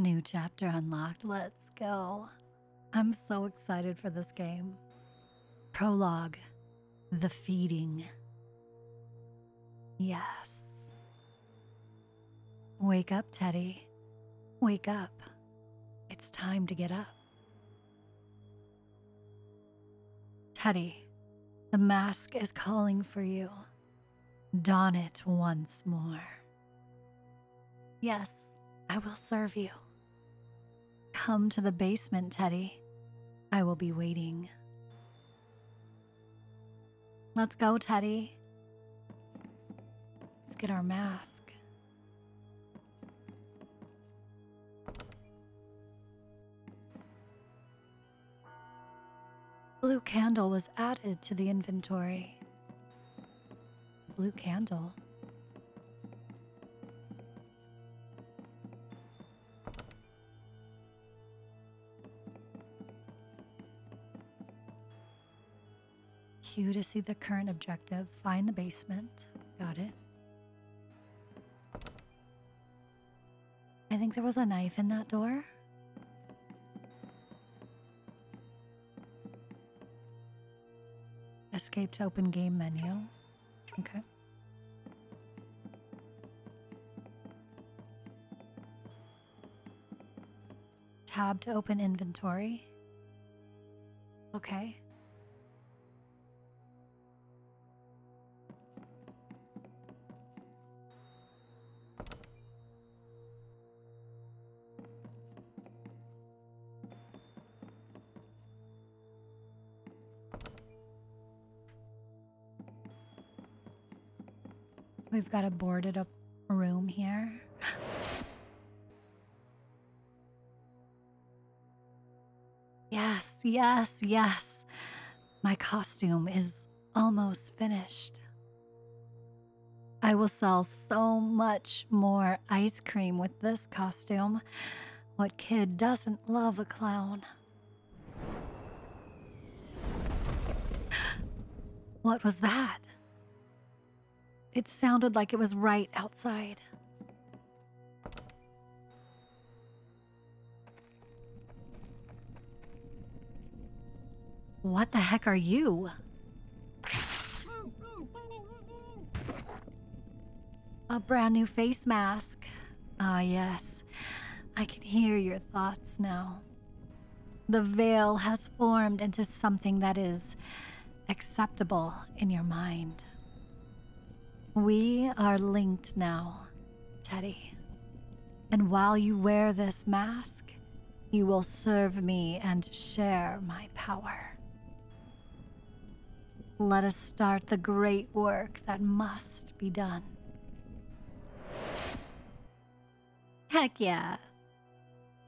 New chapter unlocked. Let's go. I'm so excited for this game. Prologue The Feeding. Yes. Wake up, Teddy. Wake up. It's time to get up. Teddy, the mask is calling for you. Don it once more. Yes, I will serve you. Come to the basement, Teddy. I will be waiting. Let's go, Teddy. Let's get our mask. Blue candle was added to the inventory. Blue candle. To see the current objective. Find the basement. Got it. I think there was a knife in that door. Escape to open game menu. Okay. Tab to open inventory. Okay. We've got a boarded up room here. yes, yes, yes. My costume is almost finished. I will sell so much more ice cream with this costume. What kid doesn't love a clown? What was that? It sounded like it was right outside. What the heck are you? A brand new face mask. Ah, yes. I can hear your thoughts now. The veil has formed into something that is acceptable in your mind. We are linked now, Teddy. And while you wear this mask, you will serve me and share my power. Let us start the great work that must be done. Heck yeah.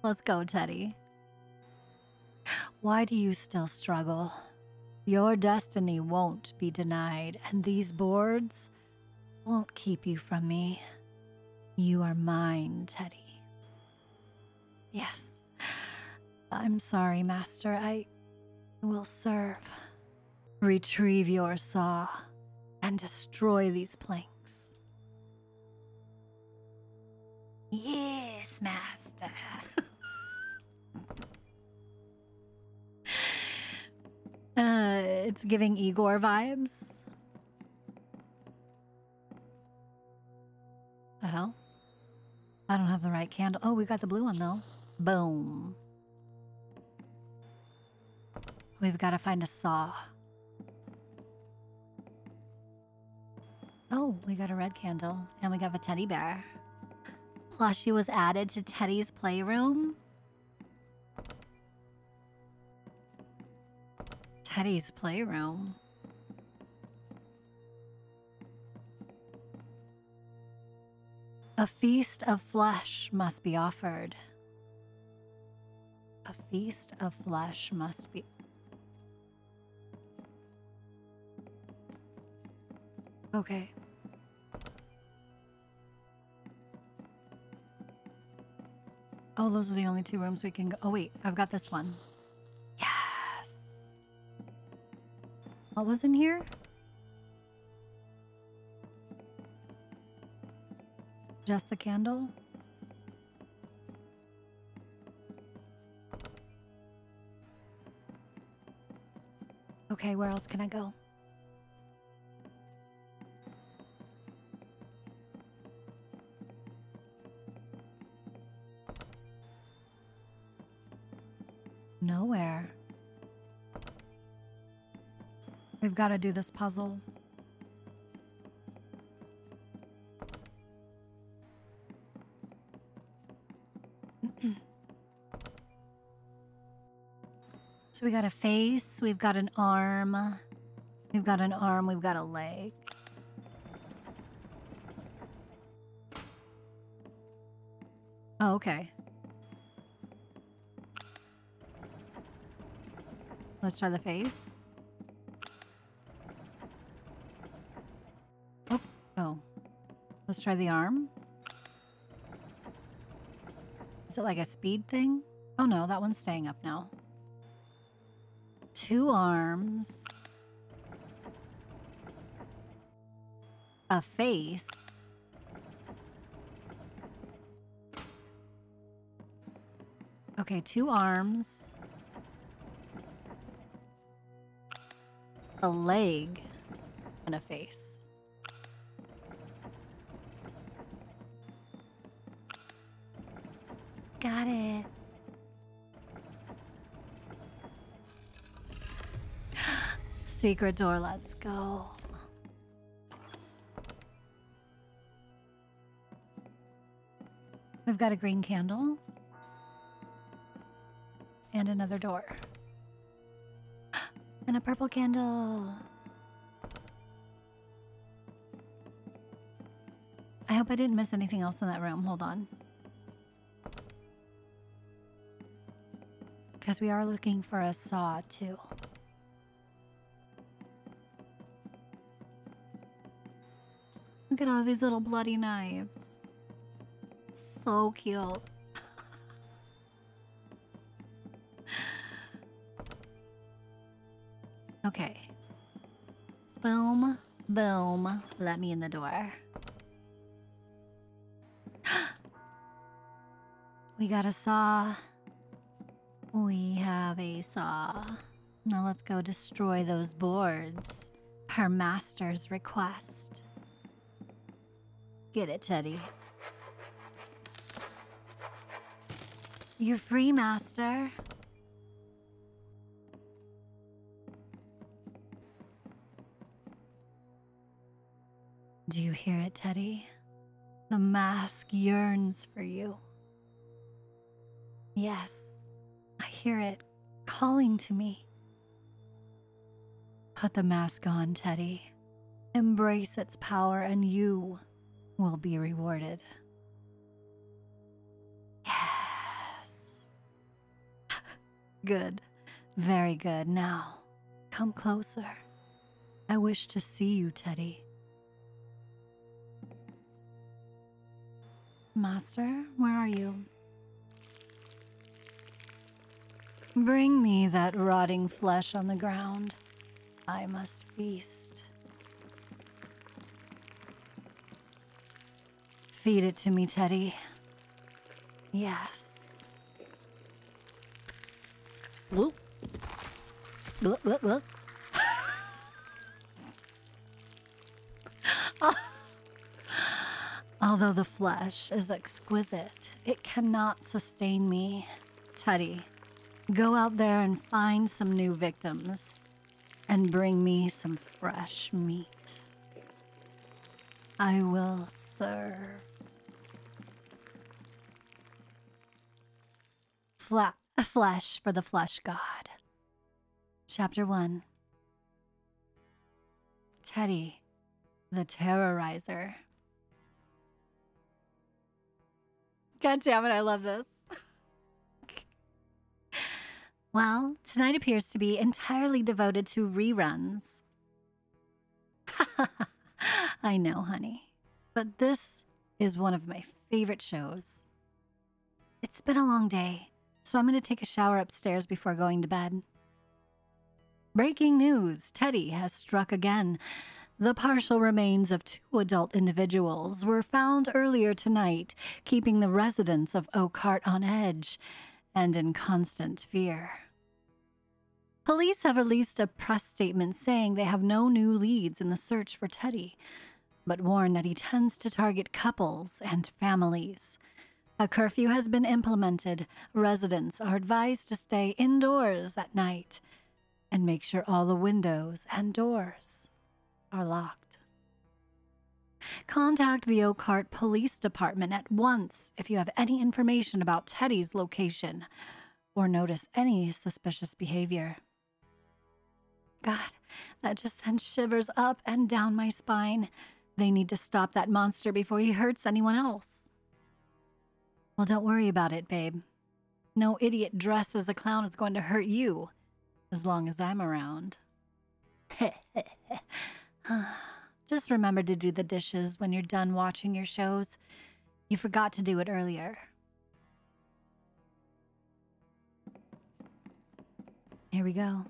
Let's go, Teddy. Why do you still struggle? Your destiny won't be denied, and these boards won't keep you from me. You are mine, Teddy. Yes. I'm sorry, Master. I will serve. Retrieve your saw and destroy these planks. Yes, Master. uh, it's giving Igor vibes. The hell? I don't have the right candle. Oh, we got the blue one though. Boom. We've got to find a saw. Oh, we got a red candle and we got a teddy bear. Plushie was added to Teddy's playroom. Teddy's playroom. A feast of flesh must be offered. A feast of flesh must be. Okay. Oh, those are the only two rooms we can go. Oh, wait, I've got this one. Yes. What was in here? Just the candle? Okay, where else can I go? Nowhere. We've got to do this puzzle. We got a face, we've got an arm, we've got an arm, we've got a leg. Oh, okay. Let's try the face. Oh, oh. Let's try the arm. Is it like a speed thing? Oh no, that one's staying up now. Two arms. A face. Okay, two arms. a leg and a face. Secret door, let's go. We've got a green candle and another door. And a purple candle. I hope I didn't miss anything else in that room. Hold on. Because we are looking for a saw, too. At all these little bloody knives. So cute. Okay. Boom, boom. Let me in the door. we got a saw. We have a saw. Now let's go destroy those boards. Her master's request. Get it, Teddy. You're free, master. Do you hear it, Teddy? The mask yearns for you. Yes, I hear it calling to me. Put the mask on, Teddy. Embrace its power, and you will be rewarded. Yes. good. Very good. Now, come closer. I wish to see you, Teddy. Master, where are you? Bring me that rotting flesh on the ground. I must feast. Feed it to me, Teddy. Yes. Whoop. Look, look, look. Although the flesh is exquisite, it cannot sustain me. Teddy, go out there and find some new victims and bring me some fresh meat. I will serve. Fla- flesh for the flesh god. Chapter 1 Teddy, the terrorizer. God damn it, I love this. well, tonight appears to be entirely devoted to reruns. I know, honey, but this is one of my favorite shows. It's been a long day, so I'm going to take a shower upstairs before going to bed. Breaking news Teddy has struck again. The partial remains of two adult individuals were found earlier tonight, keeping the residents of Oakheart on edge and in constant fear. Police have released a press statement saying they have no new leads in the search for Teddy, but warn that he tends to target couples and families. A curfew has been implemented. Residents are advised to stay indoors at night and make sure all the windows and doors are locked. Contact the Oakheart Police Department at once if you have any information about Teddy's location or notice any suspicious behavior. God, that just sends shivers up and down my spine. They need to stop that monster before he hurts anyone else. Well, don't worry about it, babe. No idiot dressed as a clown is going to hurt you as long as I'm around. Just remember to do the dishes when you're done watching your shows. You forgot to do it earlier. Here we go.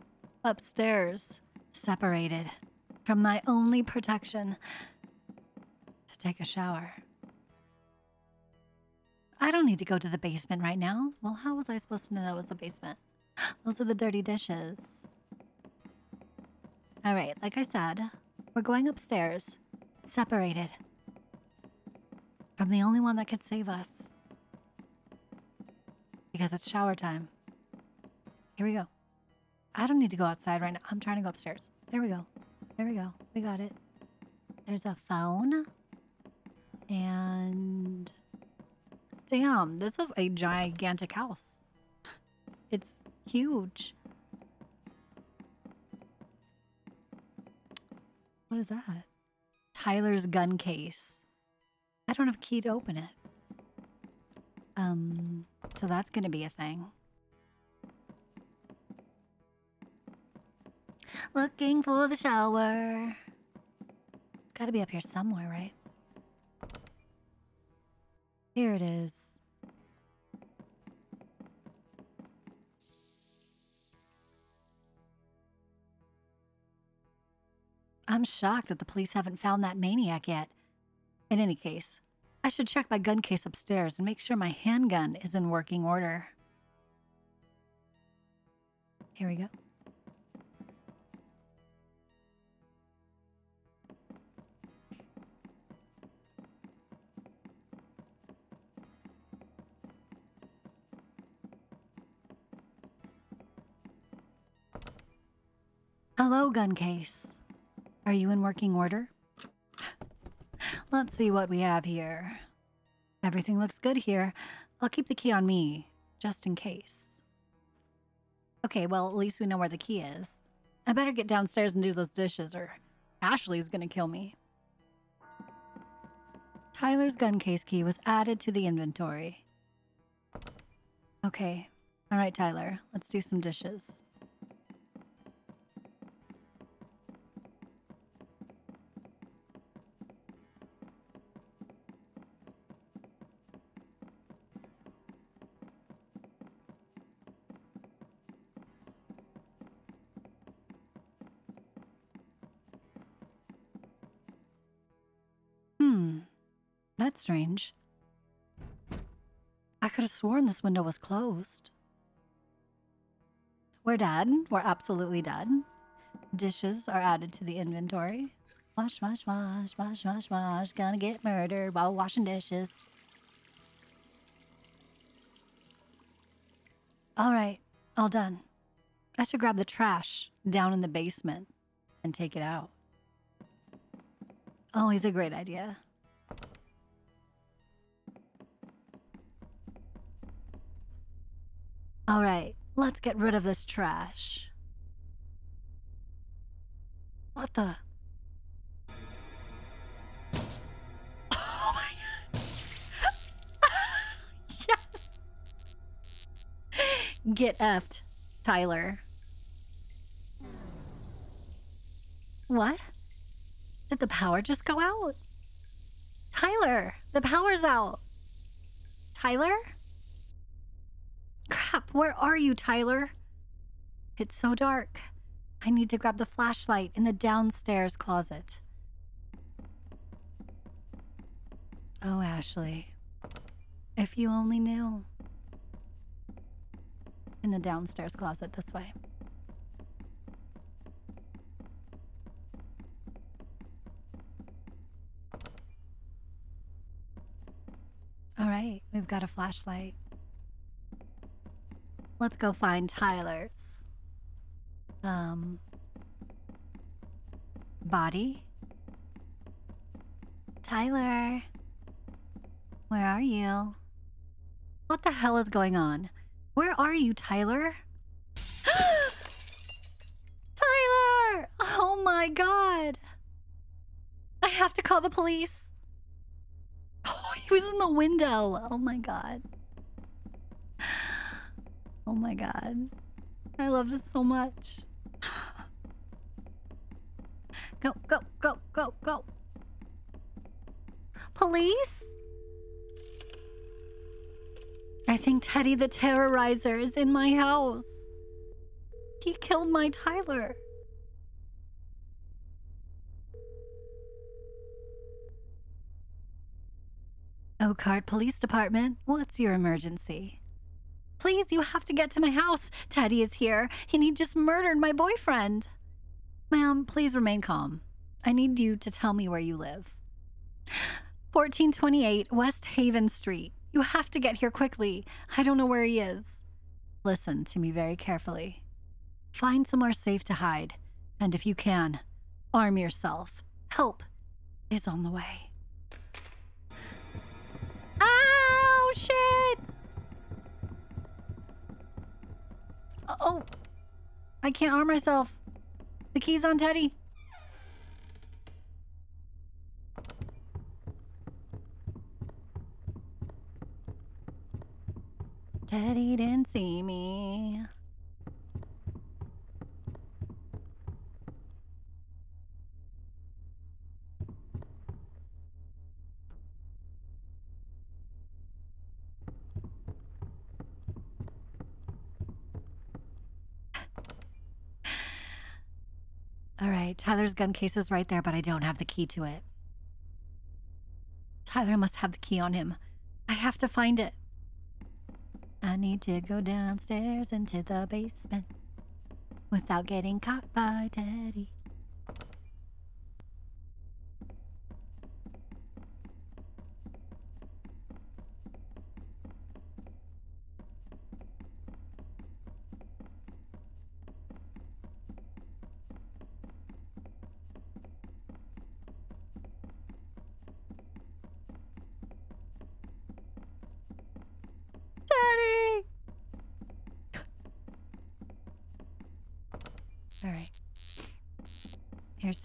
Upstairs, separated from my only protection to take a shower. I don't need to go to the basement right now. Well, how was I supposed to know that was the basement? Those are the dirty dishes. All right, like I said, we're going upstairs, separated from the only one that could save us. Because it's shower time. Here we go. I don't need to go outside right now. I'm trying to go upstairs. There we go. There we go. We got it. There's a phone. And damn, this is a gigantic house. It's huge. What is that? Tyler's gun case. I don't have a key to open it. Um, so that's going to be a thing. Looking for the shower. It's got to be up here somewhere, right? Here it is. I'm shocked that the police haven't found that maniac yet. In any case, I should check my gun case upstairs and make sure my handgun is in working order. Here we go. Hello, gun case. Are you in working order? Let's see what we have here. Everything looks good here. I'll keep the key on me, just in case. Okay, well, at least we know where the key is. I better get downstairs and do those dishes, or Ashley's gonna kill me. Tyler's gun case key was added to the inventory. Okay. All right, Tyler, let's do some dishes. Strange. I could have sworn this window was closed. We're done. We're absolutely done. Dishes are added to the inventory. Wash, wash, wash, wash, wash, wash. Gonna get murdered while washing dishes. All right, all done. I should grab the trash down in the basement and take it out. Always a great idea. All right, let's get rid of this trash. What the? Oh my god. yes. Get effed, Tyler. What? Did the power just go out? Tyler, the power's out. Tyler? crap! Where are you, Tyler? It's so dark. I need to grab the flashlight in the downstairs closet. Oh, Ashley. If you only knew. In the downstairs closet this way. All right, we've got a flashlight. Let's go find Tyler's um body. Tyler. Where are you? What the hell is going on? Where are you, Tyler? Tyler! Oh my god. I have to call the police. Oh, he was in the window. Oh my god. Oh my god. I love this so much. Go, go, go, go, go. Police? I think Teddy the Terrorizer is in my house. He killed my Tyler. Oakheart Police Department, what's your emergency? Please, you have to get to my house. Teddy is here, and he just murdered my boyfriend. Ma'am, please remain calm. I need you to tell me where you live. 1428 West Haven Street. You have to get here quickly. I don't know where he is. Listen to me very carefully. Find somewhere safe to hide, and if you can, arm yourself. Help is on the way. Oh, I can't arm myself. The key's on Teddy. Teddy didn't see me. All right, Tyler's gun case is right there, but I don't have the key to it. Tyler must have the key on him. I have to find it. I need to go downstairs into the basement without getting caught by Teddy.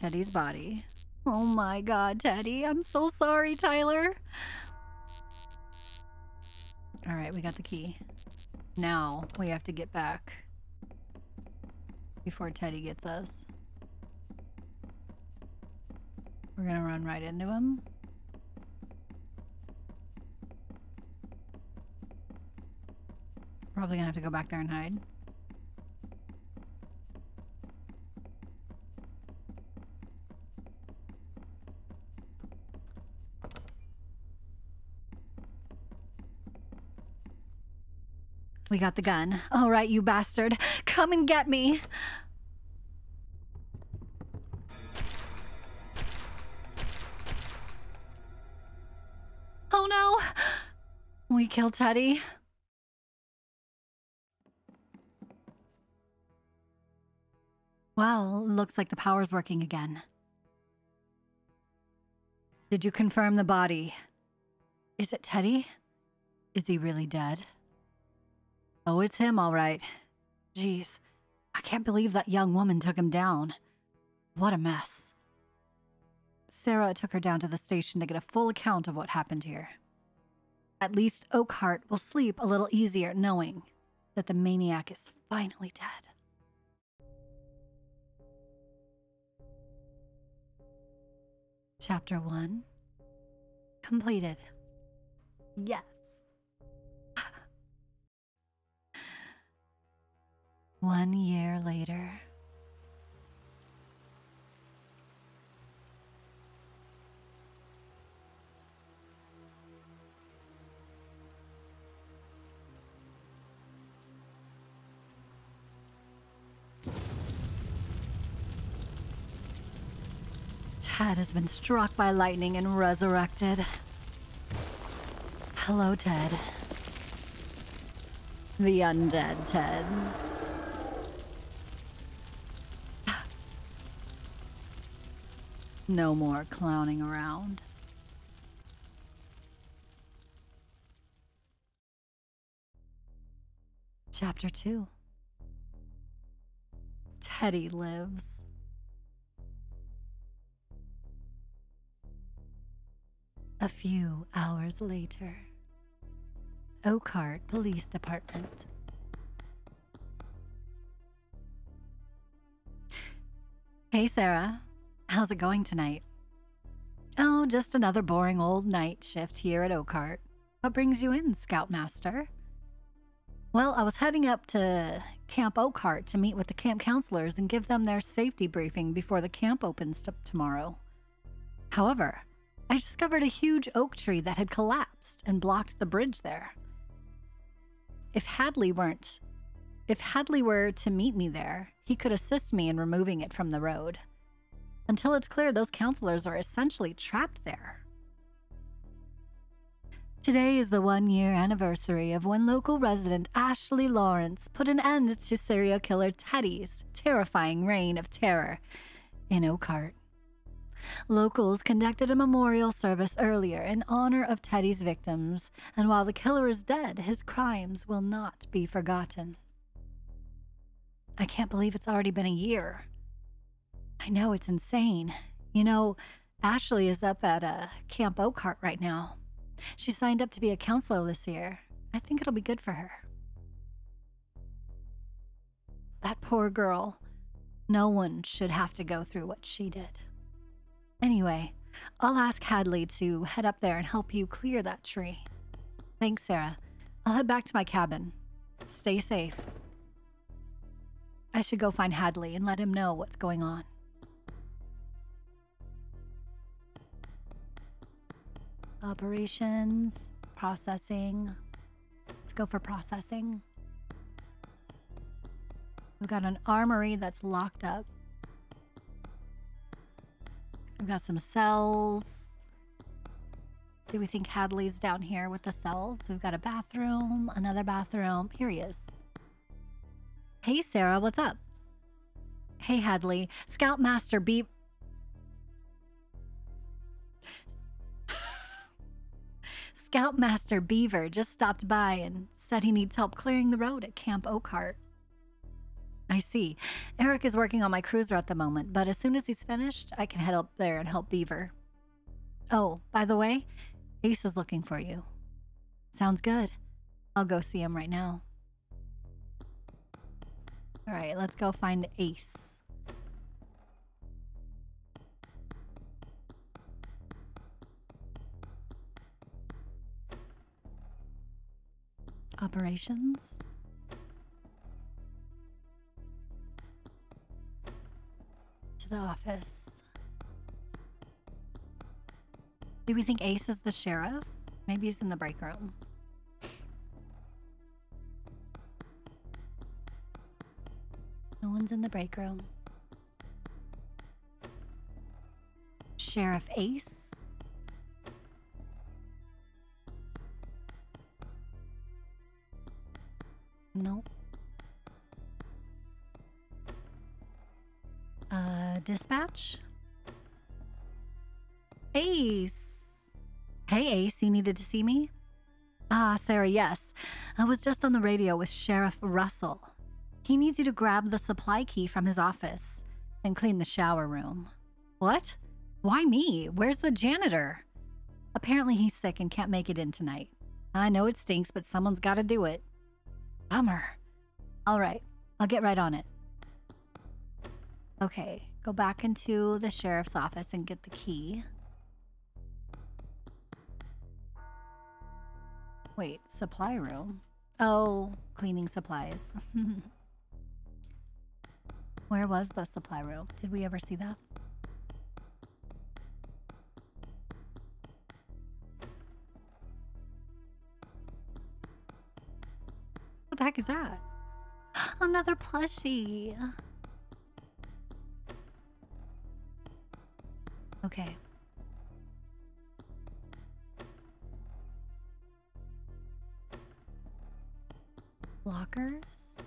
Teddy's body. Oh my god, Teddy. I'm so sorry, Tyler. All right, we got the key. Now we have to get back before Teddy gets us. We're gonna run right into him. Probably gonna have to go back there and hide. We got the gun. All right, you bastard. Come and get me. Oh no! We killed Teddy. Well, looks like the power's working again. Did you confirm the body? Is it Teddy? Is he really dead? Oh, it's him, all right. Jeez, I can't believe that young woman took him down. What a mess. Sarah took her down to the station to get a full account of what happened here. At least Oakheart will sleep a little easier knowing that the maniac is finally dead. Chapter 1 completed. Yes. One year later. Tad has been struck by lightning and resurrected. Hello, Ted. The undead Ted. No more clowning around. Chapter 2 Teddy lives. A few hours later, Oakheart Police Department. Hey, Sarah. How's it going tonight? Oh, just another boring old night shift here at Oakheart. What brings you in, Scoutmaster? Well, I was heading up to Camp Oakheart to meet with the camp counselors and give them their safety briefing before the camp opens tomorrow. However, I discovered a huge oak tree that had collapsed and blocked the bridge there. If Hadley weren't if Hadley were to meet me there, he could assist me in removing it from the road. Until it's clear those counselors are essentially trapped there. Today is the one year anniversary of when local resident Ashley Lawrence put an end to serial killer Teddy's terrifying reign of terror in Oakheart. Locals conducted a memorial service earlier in honor of Teddy's victims, and while the killer is dead, his crimes will not be forgotten. I can't believe it's already been a year. I know it's insane. You know, Ashley is up at uh, Camp Oakheart right now. She signed up to be a counselor this year. I think it'll be good for her. That poor girl. No one should have to go through what she did. Anyway, I'll ask Hadley to head up there and help you clear that tree. Thanks, Sarah. I'll head back to my cabin. Stay safe. I should go find Hadley and let him know what's going on. Operations, processing. Let's go for processing. We've got an armory that's locked up. We've got some cells. Do we think Hadley's down here with the cells? We've got a bathroom, another bathroom. Here he is. Hey, Sarah, what's up? Hey, Hadley. Scoutmaster Beep. Scoutmaster Beaver just stopped by and said he needs help clearing the road at Camp Oakheart. I see. Eric is working on my cruiser at the moment, but as soon as he's finished, I can head up there and help Beaver. Oh, by the way, Ace is looking for you. Sounds good. I'll go see him right now. All right, let's go find Ace. Operations. To the office. Do we think Ace is the sheriff? Maybe he's in the break room. No one's in the break room. Sheriff Ace? Nope. Uh, dispatch? Ace! Hey, Ace, you needed to see me? Ah, Sarah, yes. I was just on the radio with Sheriff Russell. He needs you to grab the supply key from his office and clean the shower room. What? Why me? Where's the janitor? Apparently he's sick and can't make it in tonight. I know it stinks, but someone's got to do it. Bummer. All right, I'll get right on it. Okay, go back into the sheriff's office and get the key. Wait, supply room? Oh, cleaning supplies. Where was the supply room? Did we ever see that? What the heck is that? Another plushie. Okay. Lockers.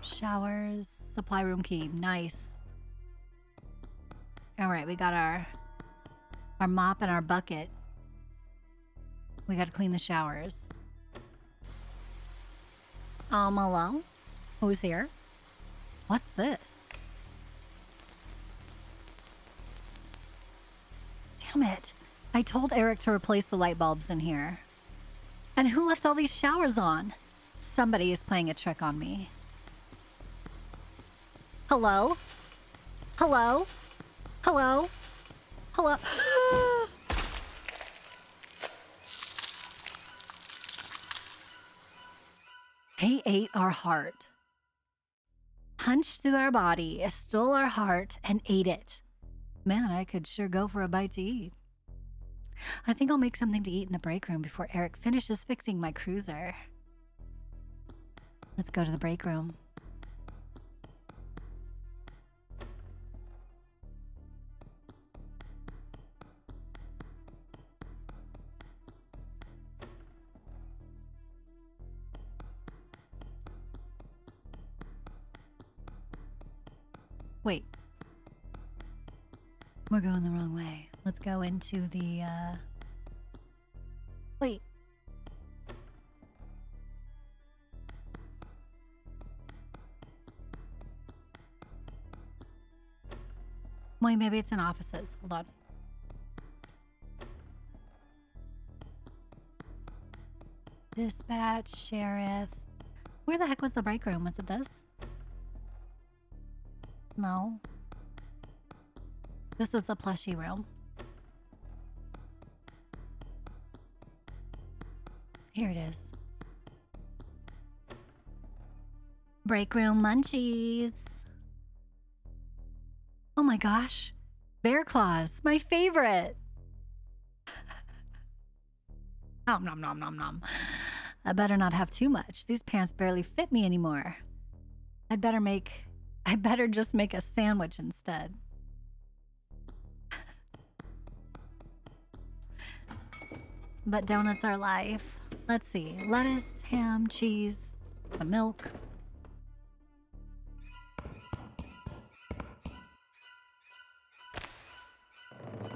Showers. Supply room key. Nice. All right, we got our our mop and our bucket. We got to clean the showers. Um, hello? Who's here? What's this? Damn it. I told Eric to replace the light bulbs in here. And who left all these showers on? Somebody is playing a trick on me. Hello? Hello? Hello? Hello? he ate our heart. Punched through our body, stole our heart, and ate it. Man, I could sure go for a bite to eat. I think I'll make something to eat in the break room before Eric finishes fixing my cruiser. Let's go to the break room. We're going the wrong way. Let's go into the, uh... Wait. Wait, maybe it's in offices. Hold on. Dispatch, sheriff. Where the heck was the break room? Was it this? No. This is the plushy room. Here it is. Break room munchies. Oh my gosh. Bear claws, my favorite. nom nom nom nom nom. I better not have too much. These pants barely fit me anymore. I'd better make I better just make a sandwich instead. But donuts are life. Let's see. Lettuce, ham, cheese, some milk.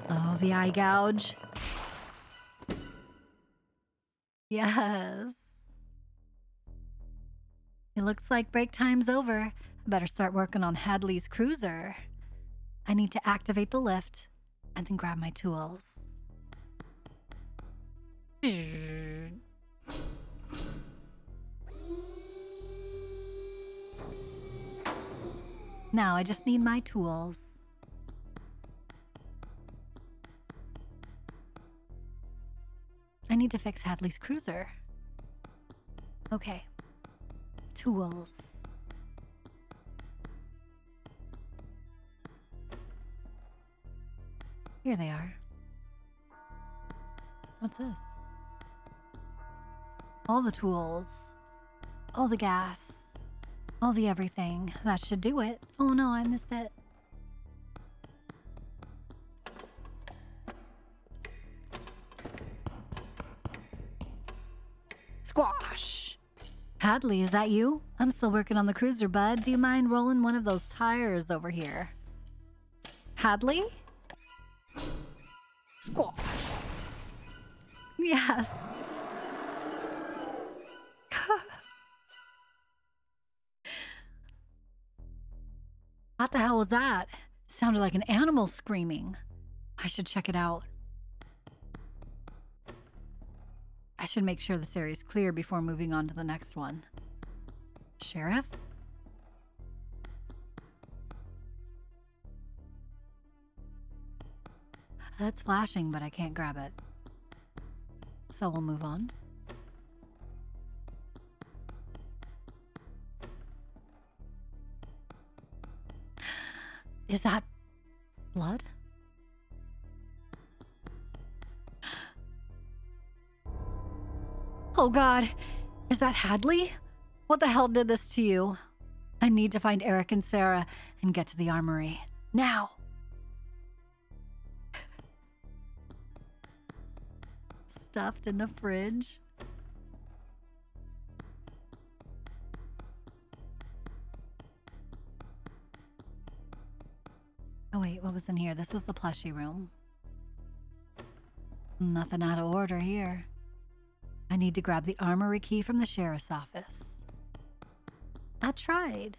Oh, the eye gouge. Yes. It looks like break time's over. I better start working on Hadley's cruiser. I need to activate the lift and then grab my tools. Now I just need my tools. I need to fix Hadley's cruiser. Okay. Tools. Here they are. What's this? All the tools. All the gas. All the everything. That should do it. Oh no, I missed it. Squash! Hadley, is that you? I'm still working on the cruiser, bud. Do you mind rolling one of those tires over here? Hadley? Squash. Yes. What the hell was that? Sounded like an animal screaming. I should check it out. I should make sure this area is clear before moving on to the next one. Sheriff? That's flashing, but I can't grab it. So we'll move on. Is that blood? Oh god, is that Hadley? What the hell did this to you? I need to find Eric and Sarah and get to the armory. Now! stuffed in the fridge. Oh, wait, what was in here? This was the plushy room. Nothing out of order here. I need to grab the armory key from the sheriff's office. I tried.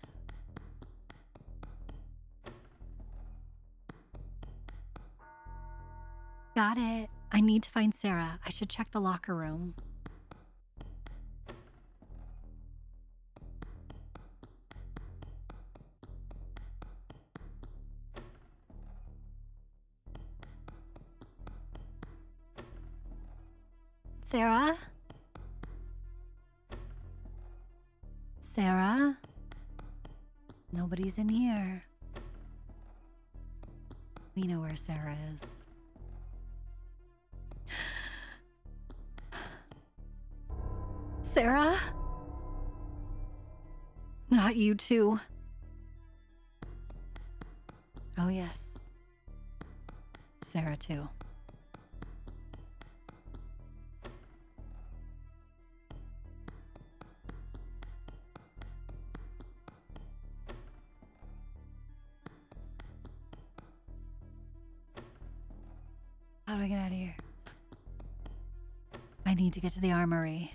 Got it. I need to find Sarah. I should check the locker room. Sarah? Sarah? Nobody's in here. We know where Sarah is. Sarah? Not you too. Oh, yes. Sarah, too. Need to get to the armory.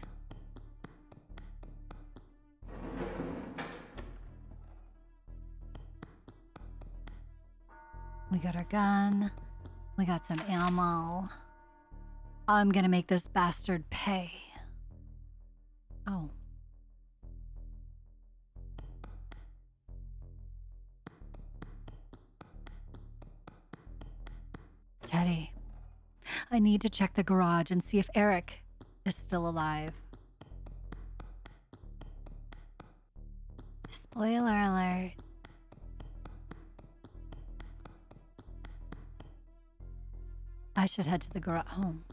We got our gun. We got some ammo. I'm gonna make this bastard pay. Oh. Teddy, I need to check the garage and see if Eric is still alive. Spoiler alert. I should head to the garage home.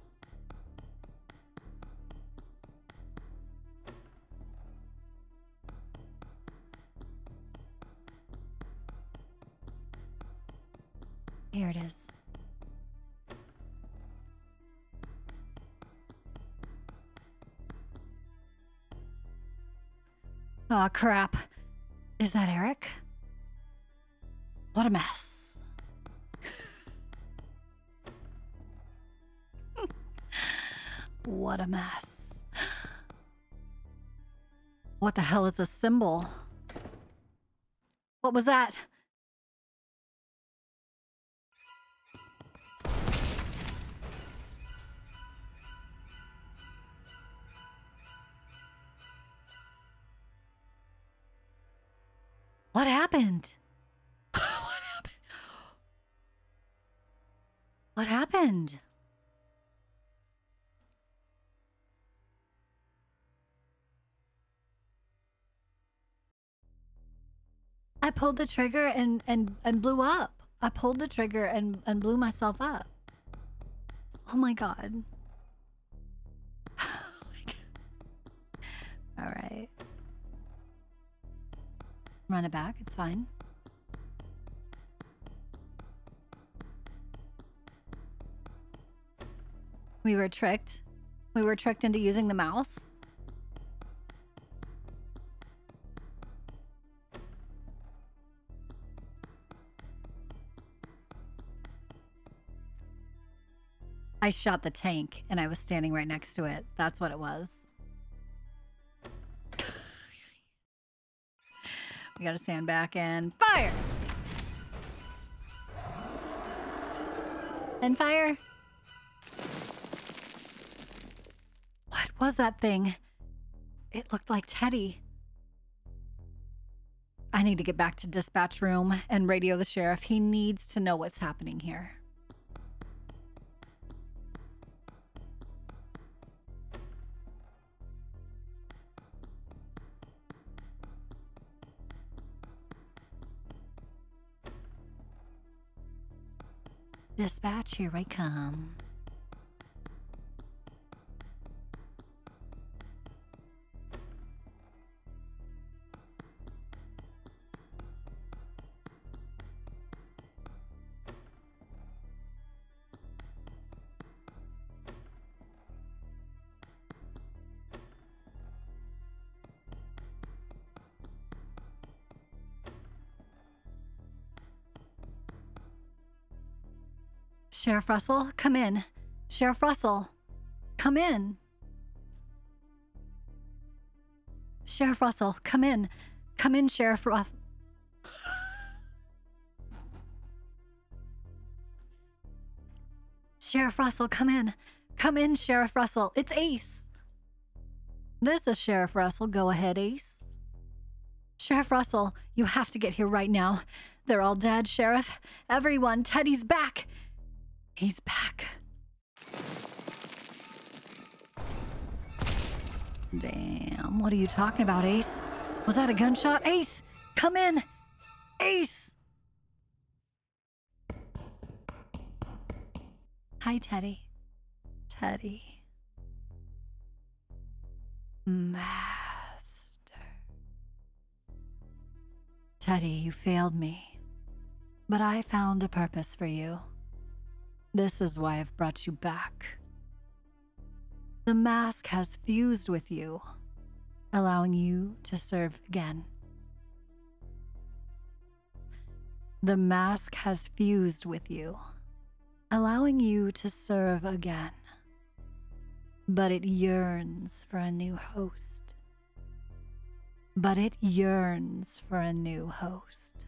Oh crap. Is that Eric? What a mess. what a mess. What the hell is a symbol? What was that? Happened? what happened? What happened? I pulled the trigger and, and, and blew up. I pulled the trigger and, and blew myself up. Oh my god. Run it back. It's fine. We were tricked. We were tricked into using the mouse. I shot the tank and I was standing right next to it. That's what it was. We gotta stand back and fire! And fire! What was that thing? It looked like Teddy. I need to get back to dispatch room and radio the sheriff. He needs to know what's happening here. Dispatch, here I come. Sheriff Russell, come in. Sheriff Russell, come in. Sheriff Russell, come in. Come in, Sheriff Ruff. Sheriff Russell, come in. Come in, Sheriff Russell. It's Ace. This is Sheriff Russell. Go ahead, Ace. Sheriff Russell, you have to get here right now. They're all dead, Sheriff. Everyone, Teddy's back. He's back. Damn, what are you talking about, Ace? Was that a gunshot? Ace, come in! Ace! Hi, Teddy. Teddy. Master. Teddy, you failed me. But I found a purpose for you. This is why I've brought you back. The mask has fused with you, allowing you to serve again. The mask has fused with you, allowing you to serve again. But it yearns for a new host. But it yearns for a new host.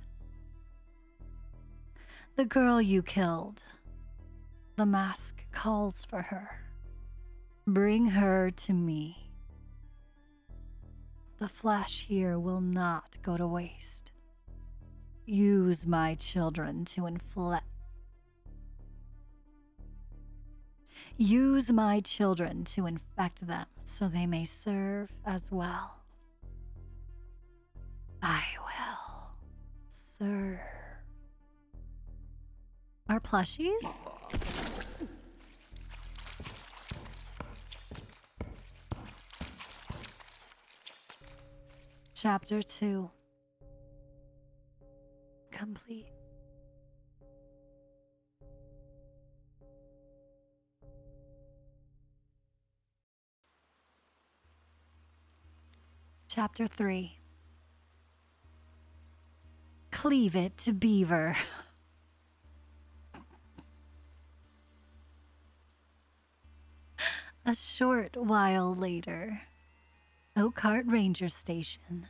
The girl you killed, the mask calls for her. Bring her to me. The flesh here will not go to waste. Use my children to inflect. Use my children to infect them so they may serve as well. I will serve. Our plushies? Chapter 2 Complete. Chapter 3 Cleave it to Beaver. A short while later, Oakheart Ranger Station.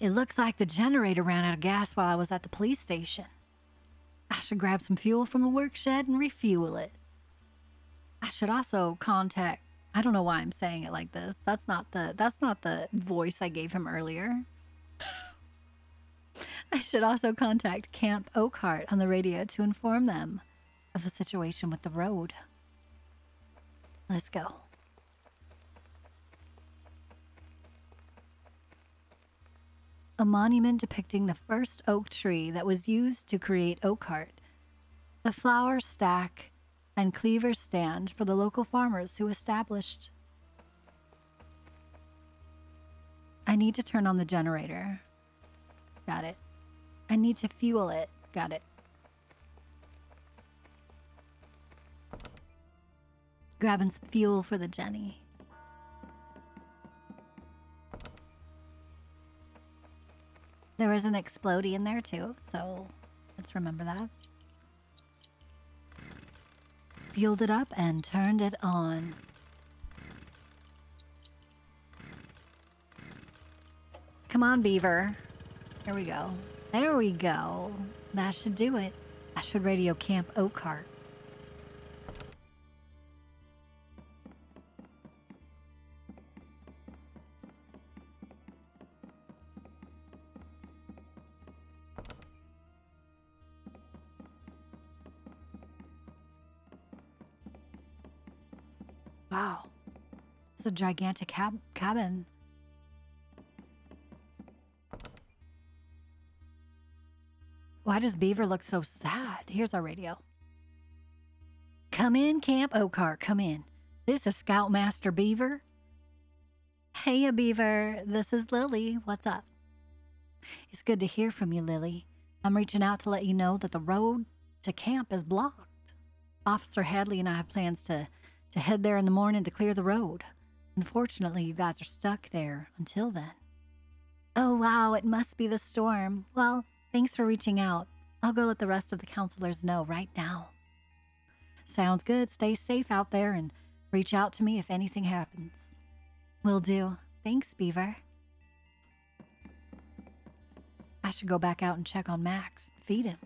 It looks like the generator ran out of gas while I was at the police station. I should grab some fuel from the work shed and refuel it. I should also contact I don't know why I'm saying it like this. That's not the that's not the voice I gave him earlier. I should also contact Camp Oakheart on the radio to inform them of the situation with the road. Let's go. A monument depicting the first oak tree that was used to create Oakheart, The flower stack and cleaver stand for the local farmers who established. I need to turn on the generator. Got it. I need to fuel it. Got it. Grabbing some fuel for the Jenny. There was an explodey in there too, so let's remember that. Fueled it up and turned it on. Come on, Beaver. Here we go. There we go. That should do it. I should radio Camp Oakheart. A gigantic cab- cabin. Why does Beaver look so sad? Here's our radio. Come in, Camp Okar, Come in. This is Scoutmaster Beaver. Hey, Beaver. This is Lily. What's up? It's good to hear from you, Lily. I'm reaching out to let you know that the road to camp is blocked. Officer Hadley and I have plans to, to head there in the morning to clear the road. Unfortunately, you guys are stuck there until then. Oh, wow, it must be the storm. Well, Thanks for reaching out. I'll go let the rest of the counselors know right now. Sounds good. Stay safe out there and reach out to me if anything happens. Will do. Thanks, Beaver. I should go back out and check on Max. Feed him.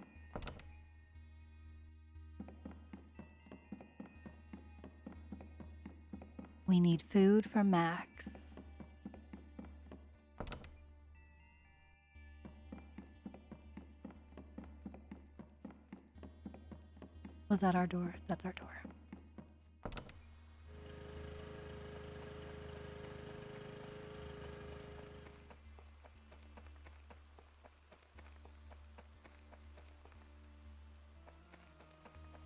We need food for Max. Was that our door? That's our door.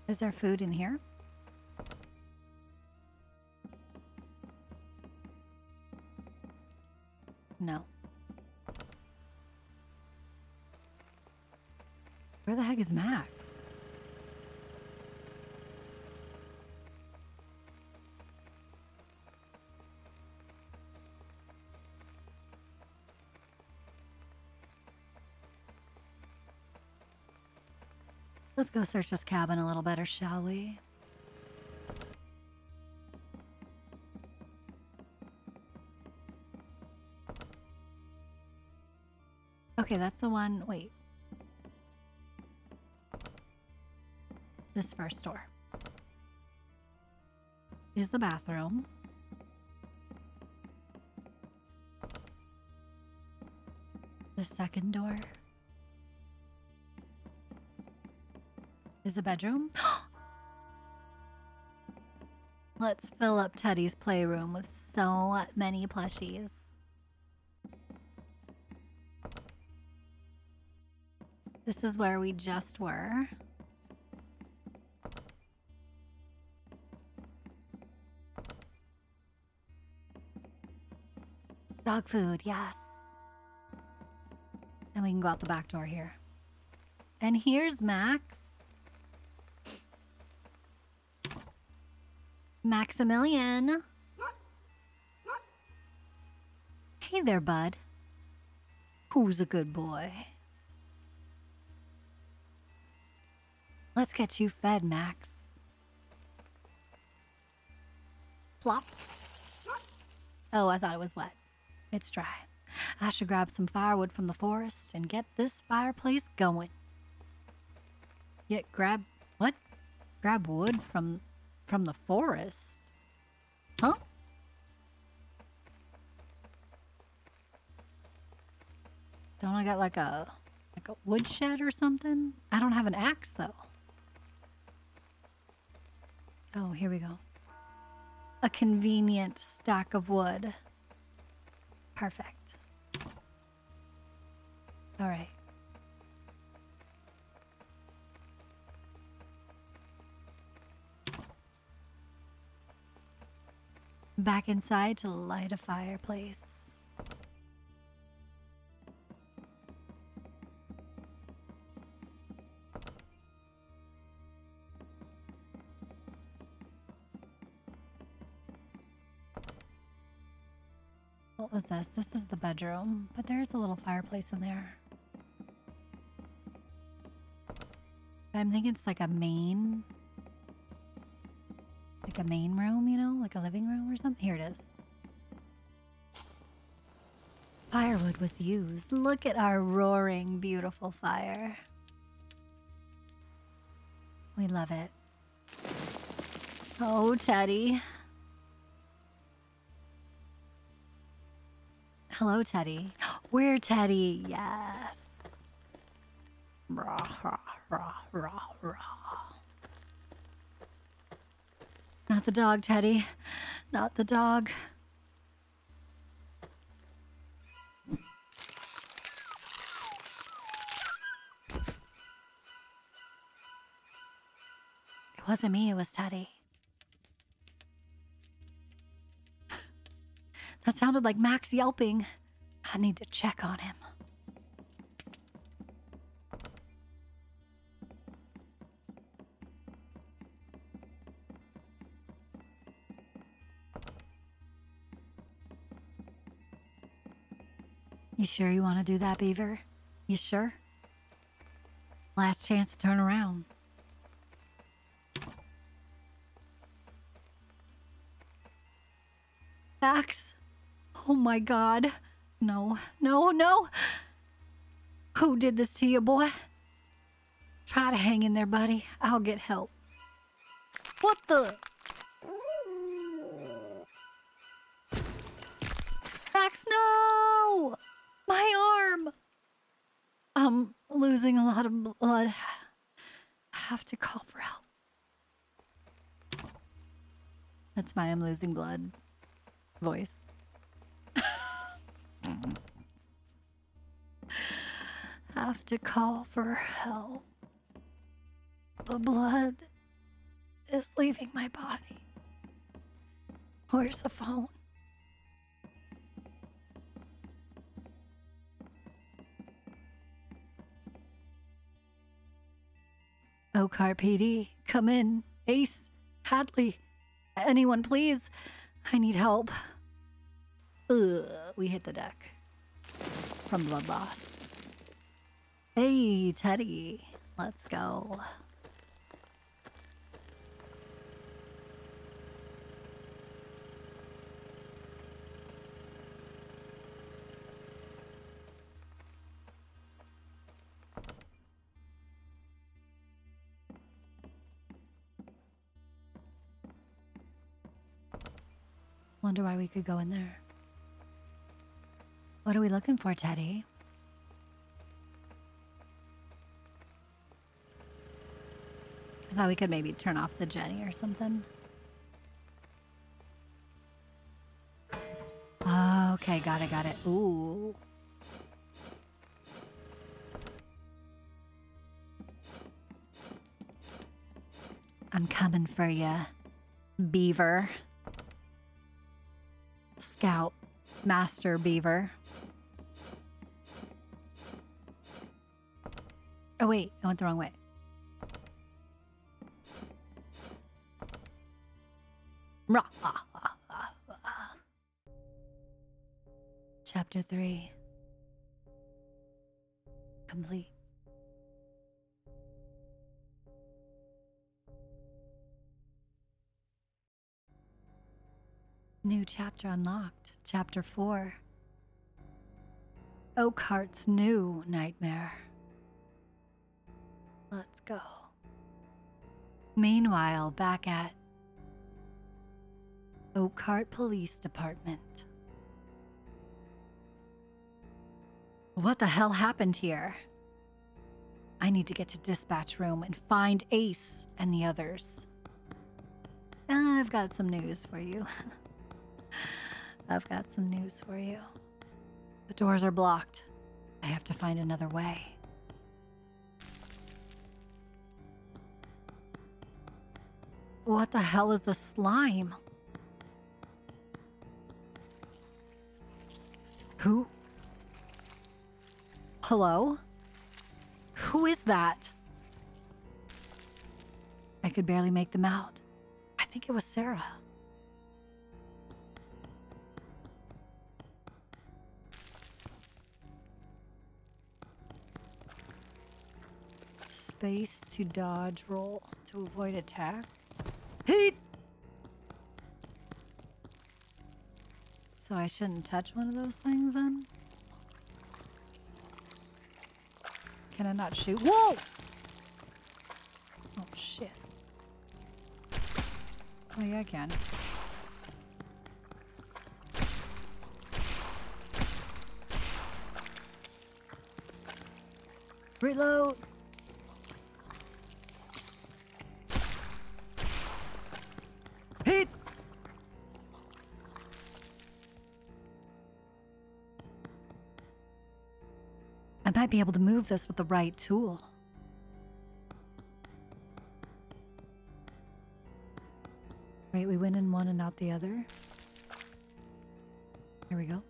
Is there food in here? No. Where the heck is Max? Let's go search this cabin a little better, shall we? Okay, that's the one. Wait. This first door is the bathroom. The second door is the bedroom. Let's fill up Teddy's playroom with so many plushies. This is where we just were. Dog food, yes. And we can go out the back door here. And here's Max. Maximilian. Hey there, bud. Who's a good boy? Let's get you fed, Max. Plop. Oh, I thought it was wet. It's dry. I should grab some firewood from the forest and get this fireplace going. Get grab what? Grab wood from from the forest? Huh? Don't I got like a like a woodshed or something? I don't have an axe though. Oh, here we go. A convenient stack of wood. Perfect. All right. Back inside to light a fireplace. This? Is the bedroom, but there's a little fireplace in there. But I'm thinking it's like a main like a main room, you know, like a living room or something. Here it is. Firewood was used. Look at our roaring, beautiful fire. We love it. Oh, Teddy. Hello, Teddy. We're Teddy. Yes. Rah, rah, rah, rah, rah. Not the dog, Teddy. Not the dog. It wasn't me, it was Teddy. That sounded like Max yelping. I need to check on him. You sure you want to do that, Beaver? You sure? Last chance to turn around. Max. Oh my god. No, no, no. Who did this to you, boy? Try to hang in there, buddy. I'll get help. What the? Max, no! My arm! I'm losing a lot of blood. I have to call for help. That's my I'm losing blood voice. Mm-hmm. have to call for help. The blood is leaving my body. Where's the phone? Oakheart PD, come in. Ace, Hadley, anyone please. I need help. Ugh, we hit the deck. From Blood Loss. Hey, Teddy, let's go. Wonder why we could go in there. What are we looking for, Teddy? I thought we could maybe turn off the Jenny or something. Oh, okay, got it, got it. Ooh. I'm coming for you, Beaver. Scout Master Beaver. Oh, wait, I went the wrong way. Rah, ah, ah, ah, ah. Chapter 3 Complete. New chapter unlocked. Chapter 4 Oakheart's new nightmare. Let's go. Meanwhile, back at Oakheart Police Department. What the hell happened here? I need to get to dispatch room and find Ace and the others. Ah, I've got some news for you. I've got some news for you. The doors are blocked. I have to find another way. What the hell is the slime? Who? Hello? Who is that? I could barely make them out. I think it was Sarah. Space to dodge roll to avoid attacks. So I shouldn't touch one of those things then? Can I not shoot? Whoa! Oh shit. Oh yeah, I can. Reload! Might be able to move this with the right tool. Wait, we went in one and out the other. Here we go.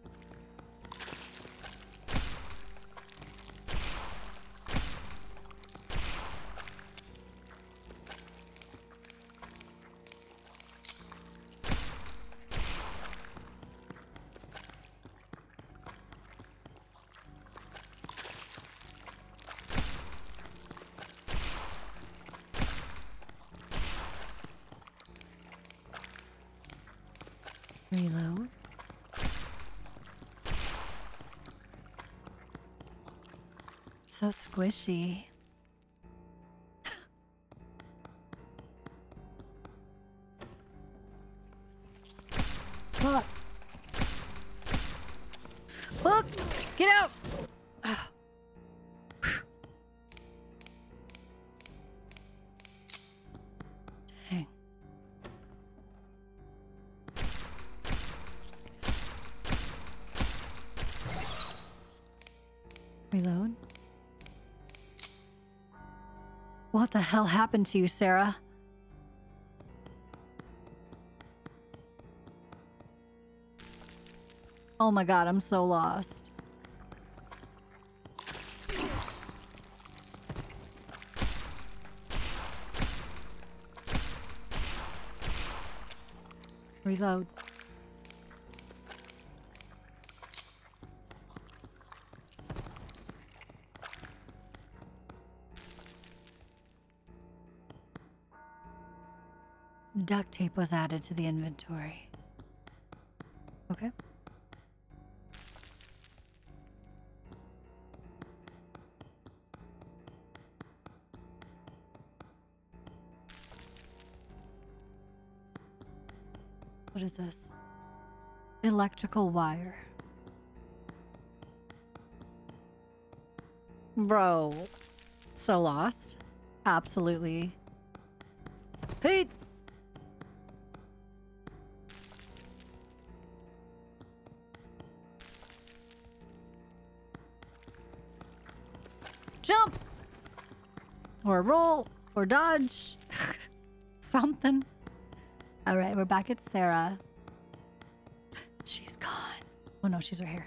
So squishy. Hell happened to you, Sarah? Oh my god, I'm so lost. Reload. Duct tape was added to the inventory. Okay. What is this? Electrical wire. Bro, so lost. Absolutely. Hey! Or dodge. Something. All right, we're back at Sarah. She's gone. Oh no, she's right here.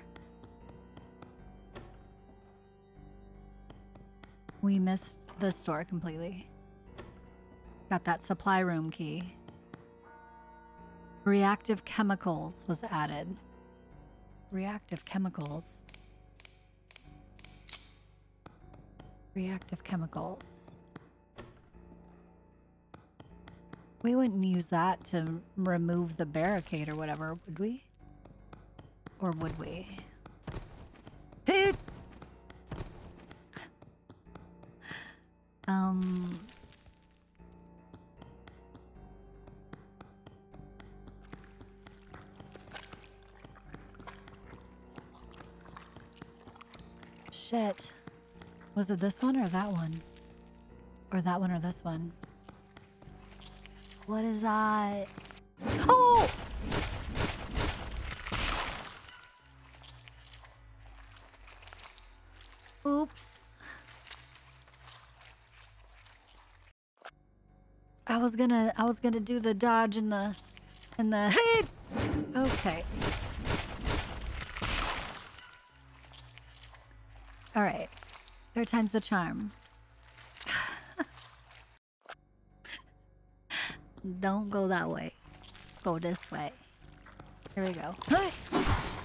We missed the store completely. Got that supply room key. Reactive chemicals was added. Reactive chemicals. Reactive chemicals. We wouldn't use that to remove the barricade or whatever, would we? Or would we? Pete! Um. Shit. Was it this one or that one? Or that one or this one? What is that? Oh! Oops. I was gonna I was gonna do the dodge and the and the hey Okay. Alright. Third time's the charm. Don't go that way. Go this way. Here we go.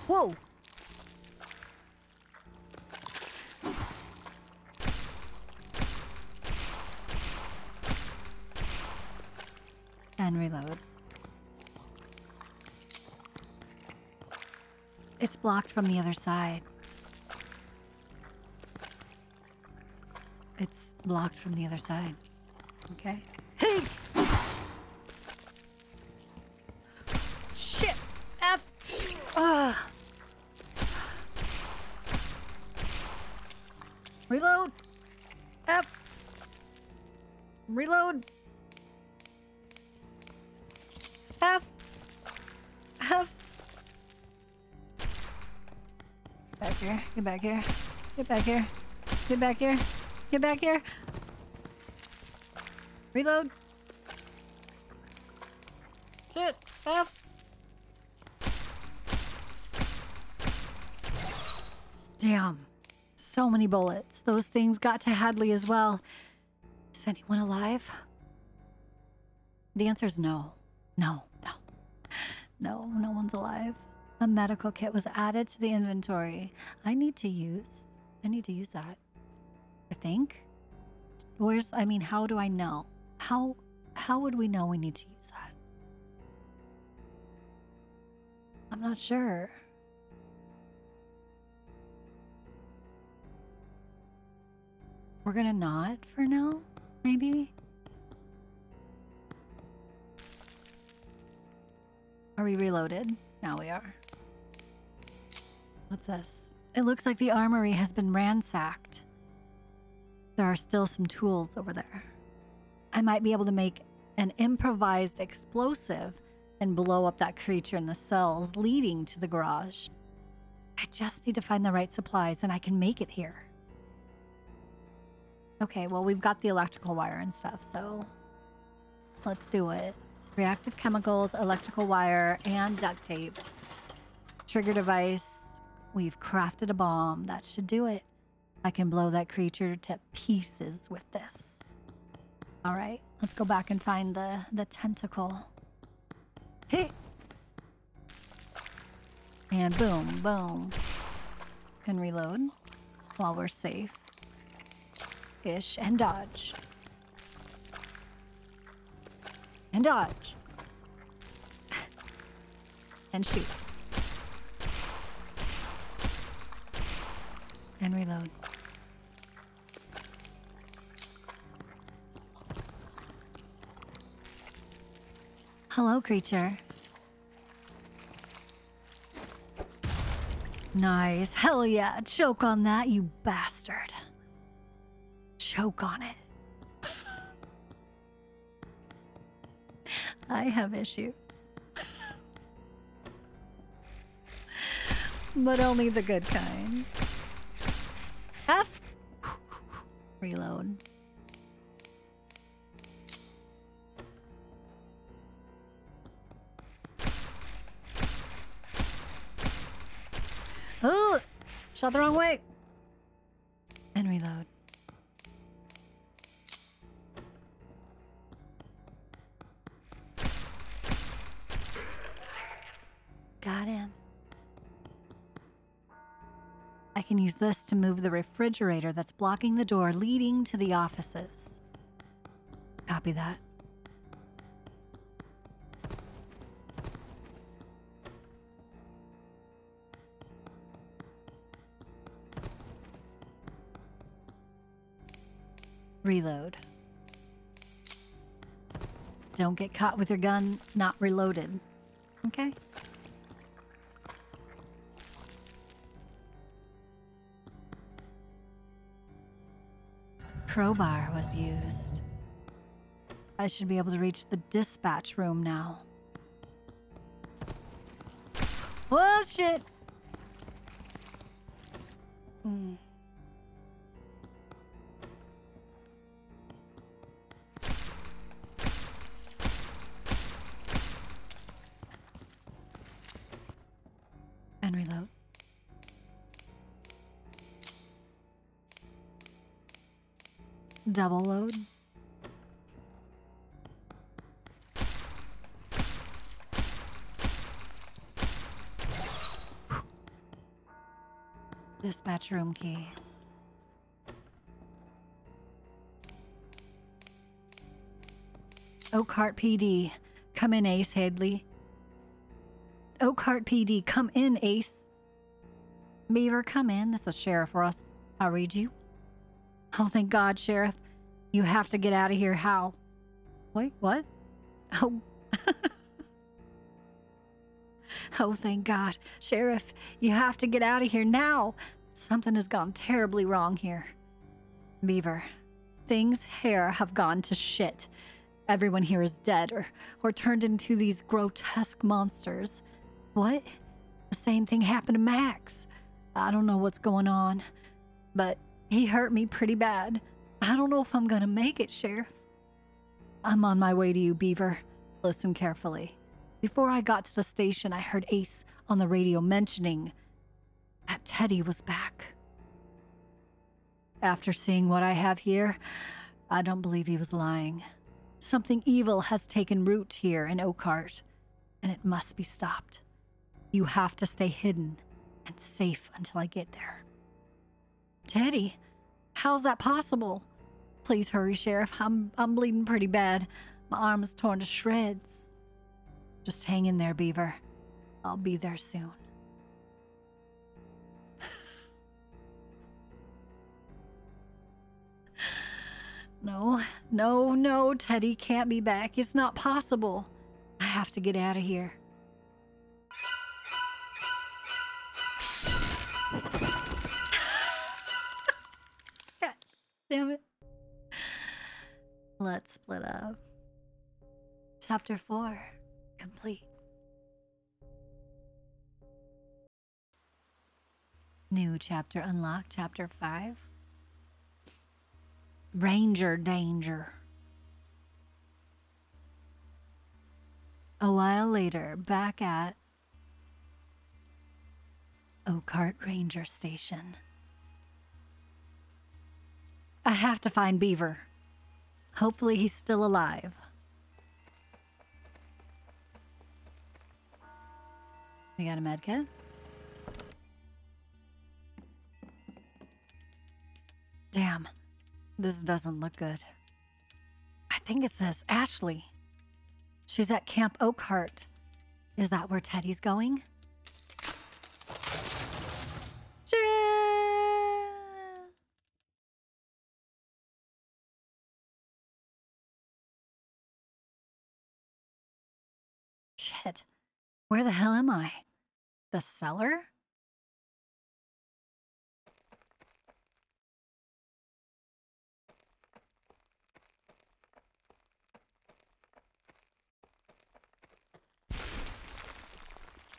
Whoa! And reload. It's blocked from the other side. It's blocked from the other side. Okay. Hey! Back here. Get back here. Get back here. Get back here. Reload. Shit. F. Damn. So many bullets. Those things got to Hadley as well. Is anyone alive? The answer is no. No, no. No, no one's alive. A medical kit was added to the inventory. I need to use. I need to use that. I think. Where's I mean, how do I know? How how would we know we need to use that? I'm not sure. We're gonna not for now, maybe? Are we reloaded? Now we are. What's this? It looks like the armory has been ransacked. There are still some tools over there. I might be able to make an improvised explosive and blow up that creature in the cells leading to the garage. I just need to find the right supplies and I can make it here. Okay, well, we've got the electrical wire and stuff, so let's do it. Reactive chemicals, electrical wire, and duct tape. Trigger device. We've crafted a bomb. That should do it. I can blow that creature to pieces with this. All right, let's go back and find the, the tentacle. Hey! And boom, boom. And reload while we're safe. Ish and dodge. And dodge. and shoot. And reload. Hello, creature. Nice. Hell yeah. Choke on that, you bastard. Choke on it. I have issues. but only the good kind. F. Reload. Oh, shot the wrong way. And reload. Can use this to move the refrigerator that's blocking the door leading to the offices. Copy that. Reload. Don't get caught with your gun not reloaded. Okay? Crowbar was used. I should be able to reach the dispatch room now. Oh, shit! Hmm. Double load. Dispatch room key. Oakheart PD. Come in, Ace Hadley. Oakheart PD. Come in, Ace. Beaver, come in. This is Sheriff Ross. I'll read you. Oh, thank God, Sheriff. You have to get out of here. How? Wait, what? Oh. oh, thank God. Sheriff, you have to get out of here now. Something has gone terribly wrong here. Beaver, things here have gone to shit. Everyone here is dead or, or turned into these grotesque monsters. What? The same thing happened to Max. I don't know what's going on, but he hurt me pretty bad. I don't know if I'm gonna make it, Sheriff. I'm on my way to you, Beaver. Listen carefully. Before I got to the station, I heard Ace on the radio mentioning that Teddy was back. After seeing what I have here, I don't believe he was lying. Something evil has taken root here in Oakheart, and it must be stopped. You have to stay hidden and safe until I get there. Teddy, how's that possible? Please hurry, Sheriff. I'm I'm bleeding pretty bad. My arm is torn to shreds. Just hang in there, Beaver. I'll be there soon. No, no, no, Teddy can't be back. It's not possible. I have to get out of here. God damn it. Let's split up. Chapter 4 complete. New chapter unlocked, chapter 5. Ranger danger. A while later, back at Oakheart Ranger Station. I have to find Beaver. Hopefully, he's still alive. We got a medkit. Damn, this doesn't look good. I think it says Ashley. She's at Camp Oakheart. Is that where Teddy's going? Where the hell am I? The cellar?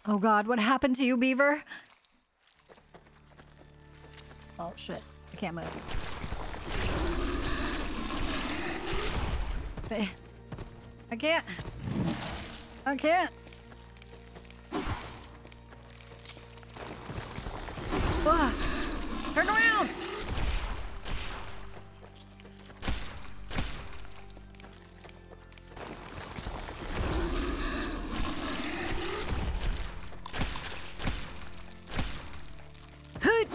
Oh god, what happened to you, Beaver? Oh shit, I can't move. I can't. I can't. Ah, turn around! Hood!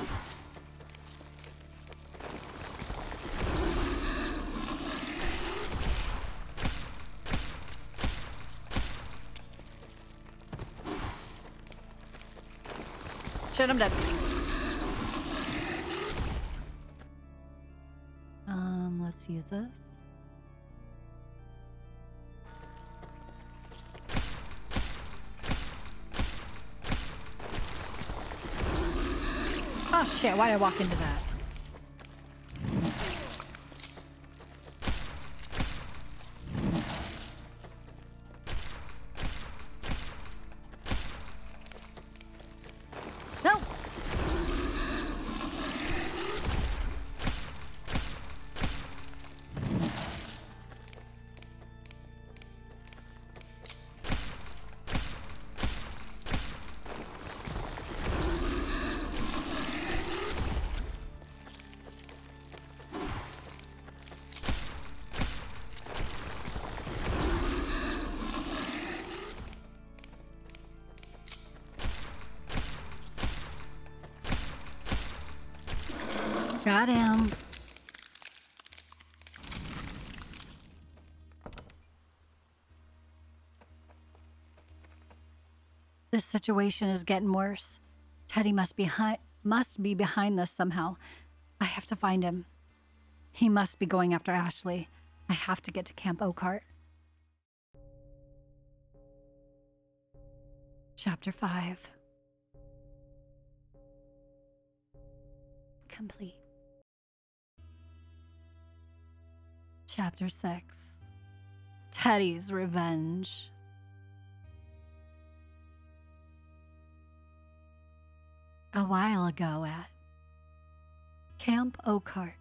Shit, I'm this. Oh shit, why did I walk into that? Got him. This situation is getting worse. Teddy must be must be behind this somehow. I have to find him. He must be going after Ashley. I have to get to Camp Oakheart. Chapter 5 Complete. Chapter 6 Teddy's Revenge. A while ago at Camp Oakheart.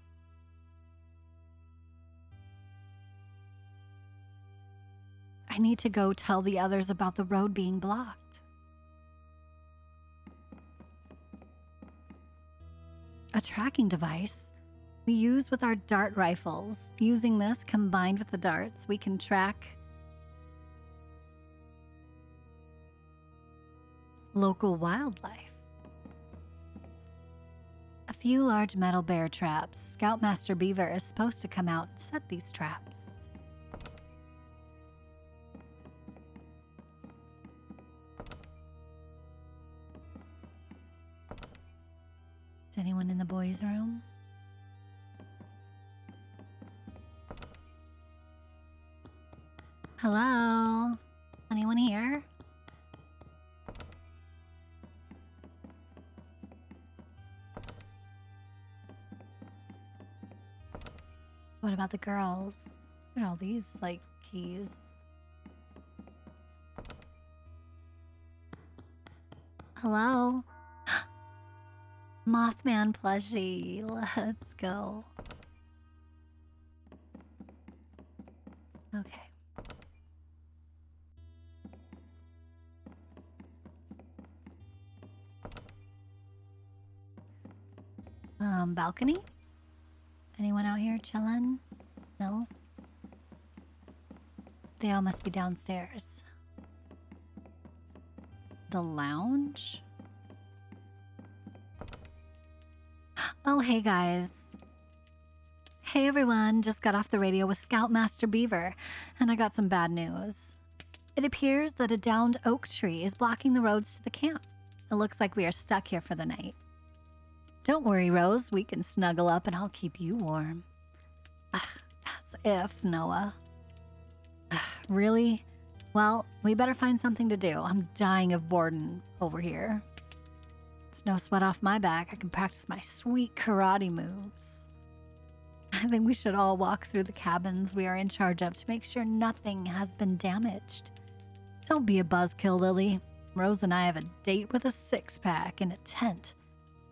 I need to go tell the others about the road being blocked. A tracking device we use with our dart rifles. Using this combined with the darts, we can track local wildlife. A few large metal bear traps. Scoutmaster Beaver is supposed to come out and set these traps. Is anyone in the boys' room? Hello? Anyone here? What about the girls? Look at all these, like, keys. Hello? Mothman plushie. Let's go. Okay. Um, balcony? Anyone out here chilling? No? They all must be downstairs. The lounge? Oh, hey guys. Hey everyone, just got off the radio with Scoutmaster Beaver, and I got some bad news. It appears that a downed oak tree is blocking the roads to the camp. It looks like we are stuck here for the night. Don't worry, Rose, we can snuggle up and I'll keep you warm. Ugh, as if, Noah. Ugh, really? Well, we better find something to do. I'm dying of boredom over here. It's no sweat off my back. I can practice my sweet karate moves. I think we should all walk through the cabins we are in charge of to make sure nothing has been damaged. Don't be a buzzkill, Lily. Rose and I have a date with a six pack in a tent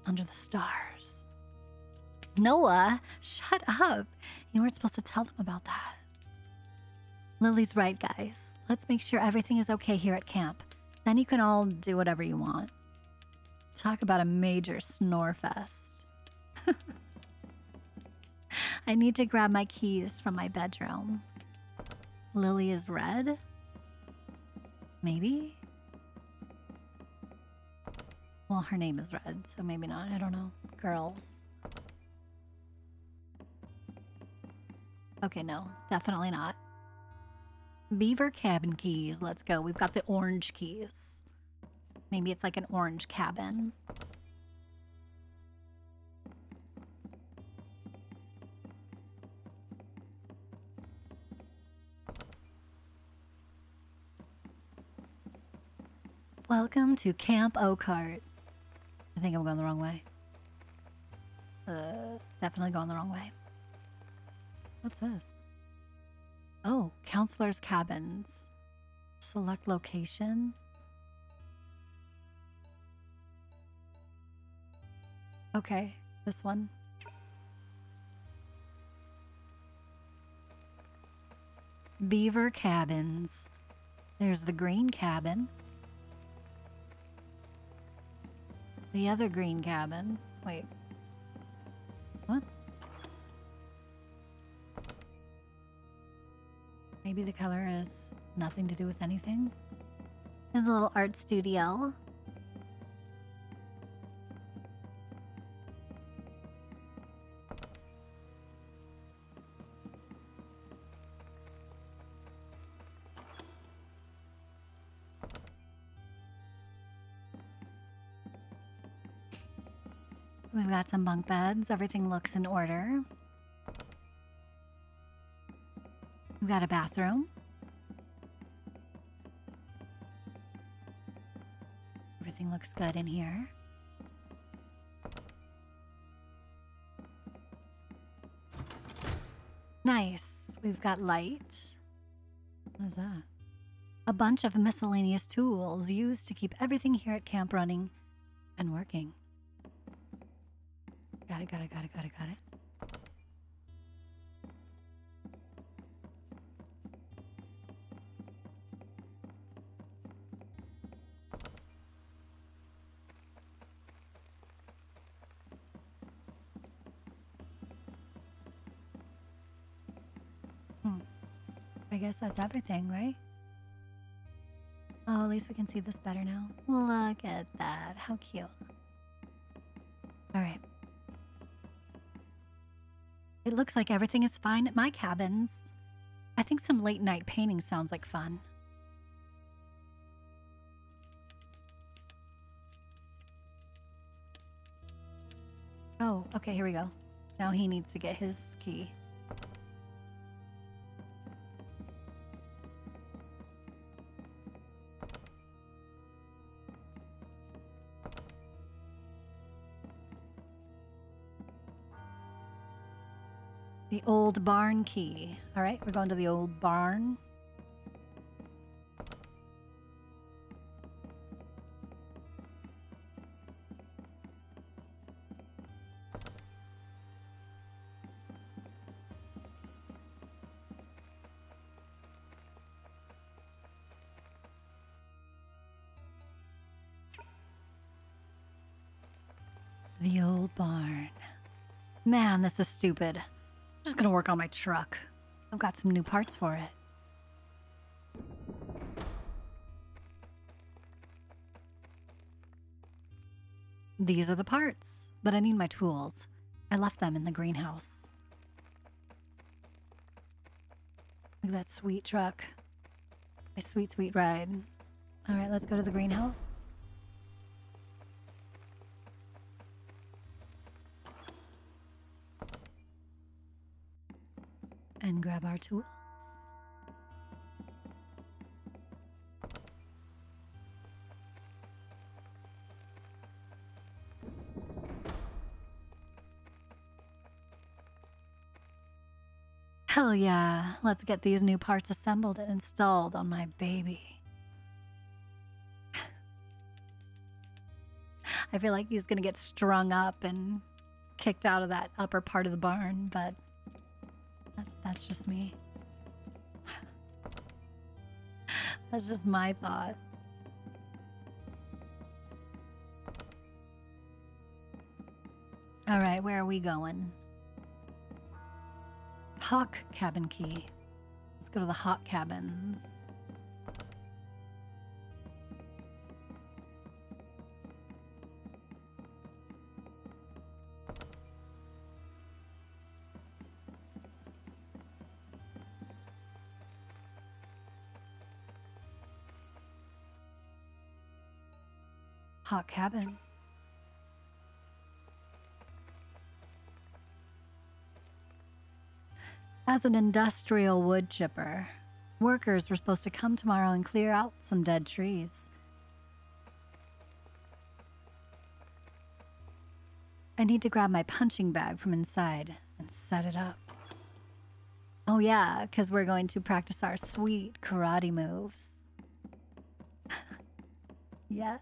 under the stars. Noah, shut up. You weren't supposed to tell them about that. Lily's right, guys. Let's make sure everything is okay here at camp. Then you can all do whatever you want. Talk about a major snore fest. I need to grab my keys from my bedroom. Lily is red? Maybe? Well, her name is Red, so maybe not. I don't know. Girls. Okay, no. Definitely not. Beaver cabin keys. Let's go. We've got the orange keys. Maybe it's like an orange cabin. Welcome to Camp Oakheart. I think I'm going the wrong way. Uh, definitely going the wrong way. What's this? Oh, counselor's cabins. Select location. Okay, this one. Beaver cabins. There's the green cabin. The other green cabin. Wait. What? Maybe the color has nothing to do with anything. There's a little art studio. Got some bunk beds. Everything looks in order. We've got a bathroom. Everything looks good in here. Nice. We've got light. What is that? A bunch of miscellaneous tools used to keep everything here at camp running and working. Got it, got it, got it, got it, got it. Hmm. I guess that's everything, right? Oh, at least we can see this better now. Look at that. How cute. Looks like everything is fine at my cabins. I think some late night painting sounds like fun. Oh, okay, here we go. Now he needs to get his key. Old barn key. All right, we're going to the old barn. The old barn. Man, this is stupid. Gonna work on my truck. I've got some new parts for it. These are the parts, but I need my tools. I left them in the greenhouse. Look at that sweet truck. My sweet, sweet ride. All right, let's go to the greenhouse. And grab our tools. Hell yeah, let's get these new parts assembled and installed on my baby. I feel like he's gonna get strung up and kicked out of that upper part of the barn, but that's just me. that's just my thought. All right, where are we going? Hawk cabin key. Let's go to the hawk cabins. Hawk cabin. As an industrial wood chipper, workers were supposed to come tomorrow and clear out some dead trees. I need to grab my punching bag from inside and set it up. Oh, yeah, because we're going to practice our sweet karate moves. yes.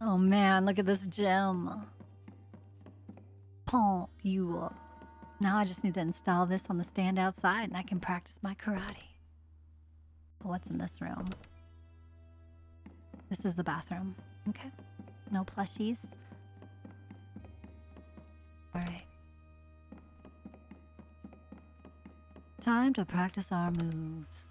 Oh man, look at this gem. Pump you up. Now I just need to install this on the stand outside and I can practice my karate. What's in this room? This is the bathroom. Okay. No plushies. Alright. Time to practice our moves.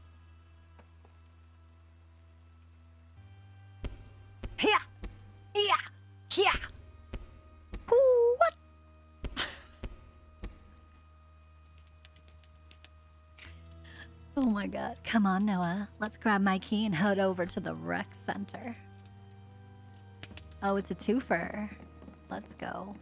Oh my god. Come on, Noah. Let's grab my key and head over to the rec center. Oh, it's a twofer. Let's go.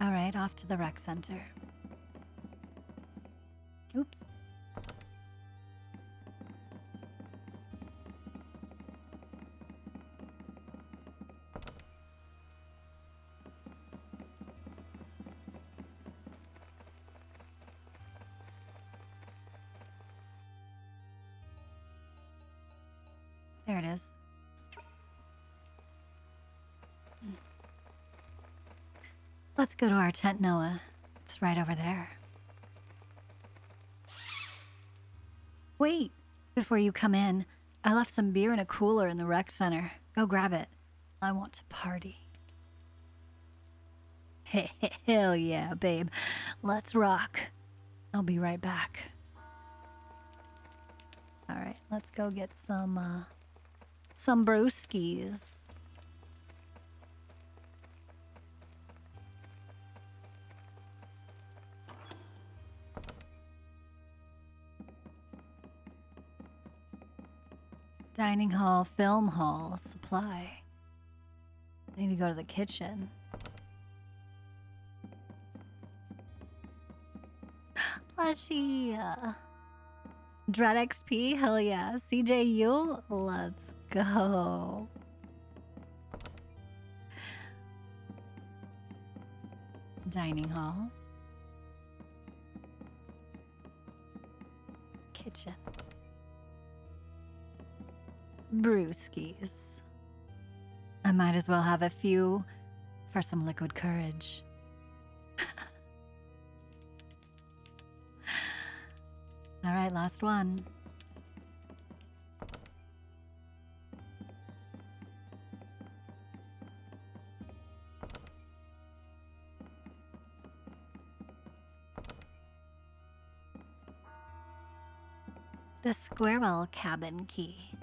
All right, off to the rec center. Oops. There it is. Let's go to our tent, Noah. It's right over there. Wait, before you come in, I left some beer in a cooler in the rec center. Go grab it. I want to party. Hell yeah, babe. Let's rock. I'll be right back. All right, let's go get some uh, some brewskis. Dining hall, film hall, supply. I need to go to the kitchen. Plushie. Dread XP, hell yeah. CJU, let's go. Dining hall. Kitchen. Brewskis. I might as well have a few for some liquid courage. All right, last one. The squirrel cabin key.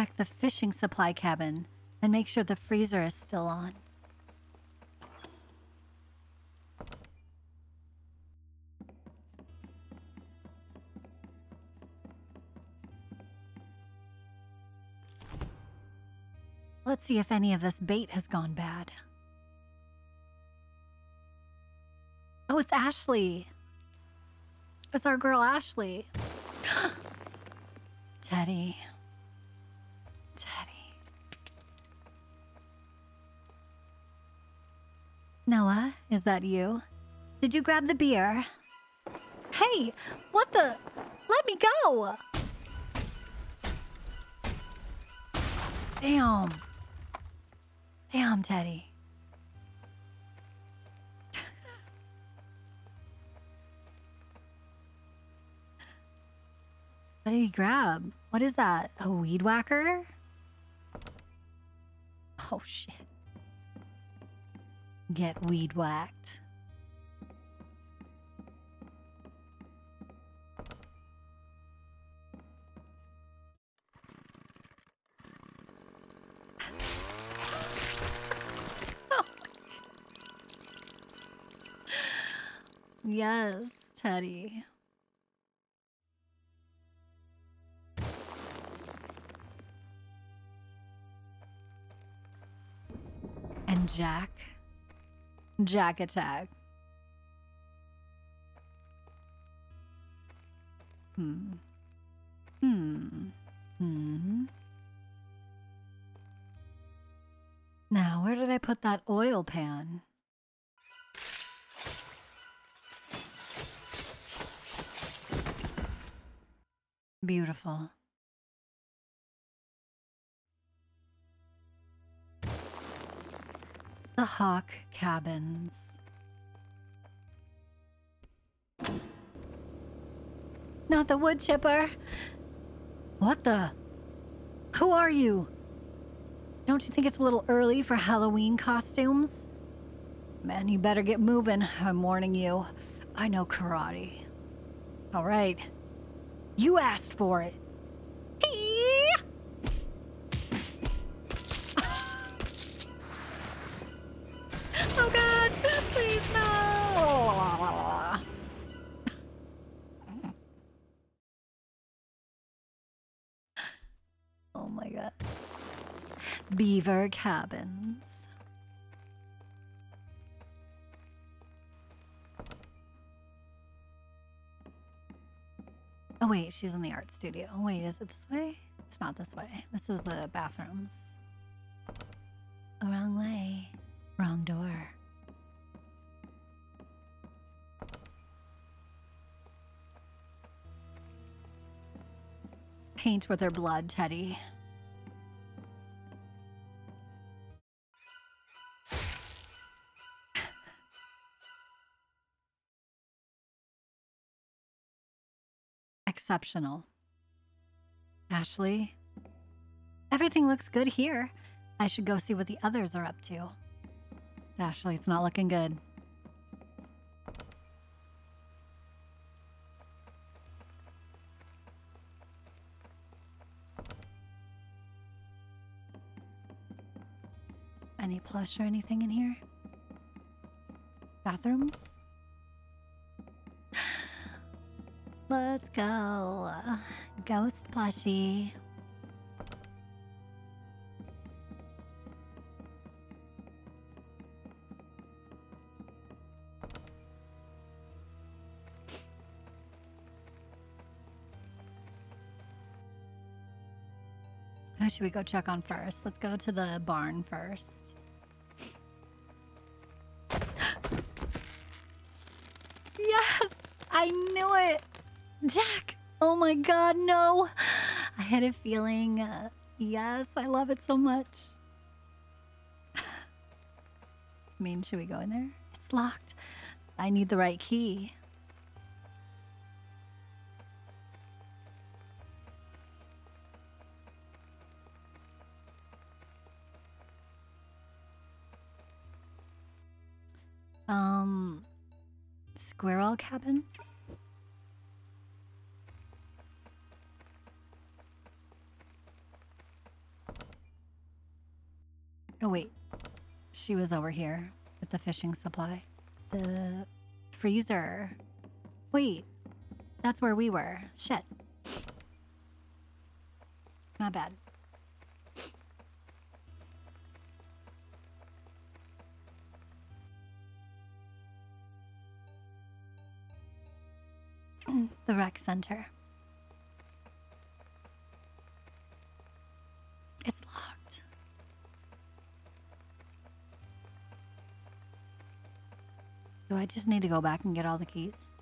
Check the fishing supply cabin and make sure the freezer is still on. Let's see if any of this bait has gone bad. Oh, it's Ashley. It's our girl Ashley. Teddy. Noah, is that you? Did you grab the beer? Hey, what the? Let me go! Damn. Damn, Teddy. What did he grab? What is that? A weed whacker? Oh shit. Get weed whacked. yes, Teddy. And Jack. Jack attack. Hmm. Hmm. Hmm. Now, where did I put that oil pan? Beautiful. The Hawk Cabins. Not the wood chipper. What the? Who are you? Don't you think it's a little early for Halloween costumes? Man, you better get moving. I'm warning you. I know karate. All right. You asked for it. Beaver cabins. Oh wait, she's in the art studio. Oh wait, is it this way? It's not this way. This is the bathrooms. Oh, wrong way. Wrong door. Paint with her blood, Teddy. Exceptional. Ashley, everything looks good here. I should go see what the others are up to. Ashley, it's not looking good. Any plush or anything in here? Bathrooms? Let's go. Ghost plushie. Who should we go check on first? Let's go to the barn first. yes! I knew it! Jack! Oh my god, no! I had a feeling. Uh, yes, I love it so much. I mean, should we go in there? It's locked. I need the right key. Um, squirrel cabins? Oh, wait. She was over here with the fishing supply. The freezer. Wait, that's where we were. Shit. My bad. the rec center. Do I just need to go back and get all the keys?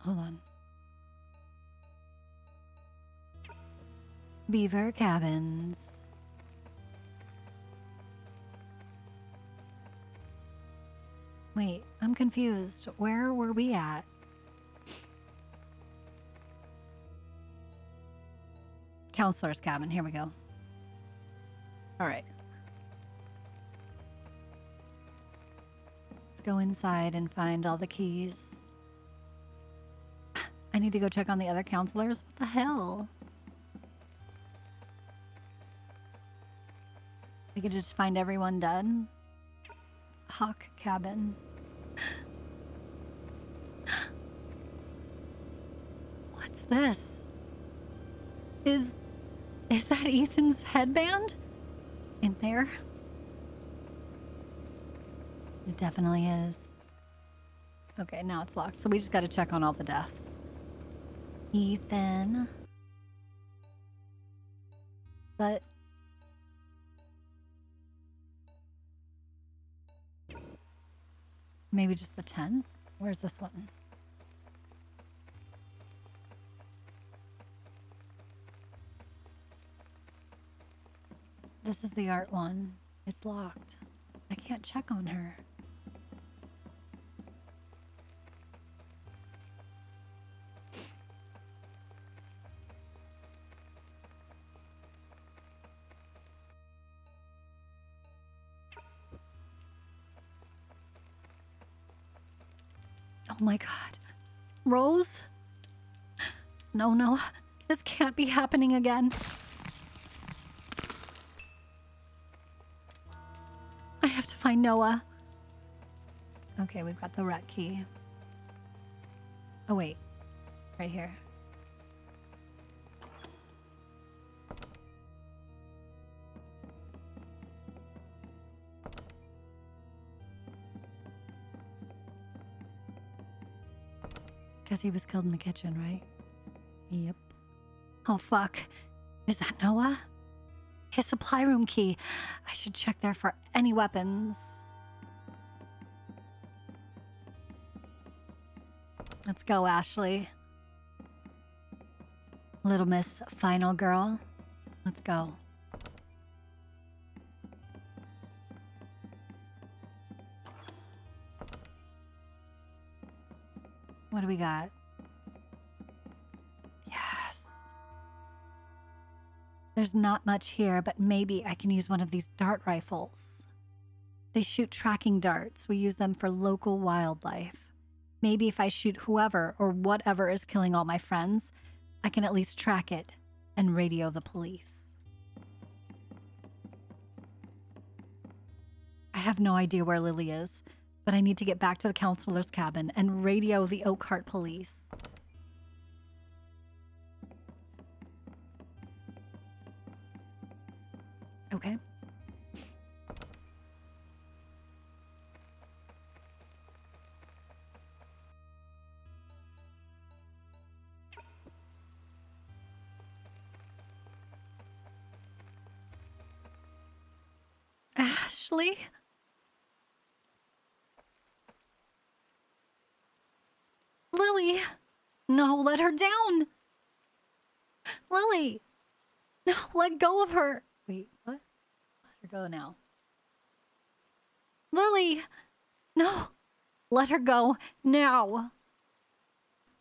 Hold on. Beaver cabins. Wait, I'm confused. Where were we at? Counselor's cabin. Here we go. All right. Go inside and find all the keys. I need to go check on the other counselors. What the hell? I could just find everyone dead. Hawk cabin. What's this? Is is that Ethan's headband in there? It definitely is. Okay, now it's locked. So we just got to check on all the deaths. Ethan. But maybe just the 10? Where's this one? This is the art one. It's locked. I can't check on her. My god. Rose? No, no. This can't be happening again. I have to find Noah. Okay, we've got the rat key. Oh, wait. Right here. He was killed in the kitchen, right? Yep. Oh, fuck. Is that Noah? His supply room key. I should check there for any weapons. Let's go, Ashley. Little Miss Final Girl. Let's go. do we got? Yes. There's not much here, but maybe I can use one of these dart rifles. They shoot tracking darts. We use them for local wildlife. Maybe if I shoot whoever or whatever is killing all my friends, I can at least track it and radio the police. I have no idea where Lily is but I need to get back to the counselor's cabin and radio the Oakheart police. Her down! Lily! No, let go of her! Wait, what? Let her go now. Lily! No! Let her go now!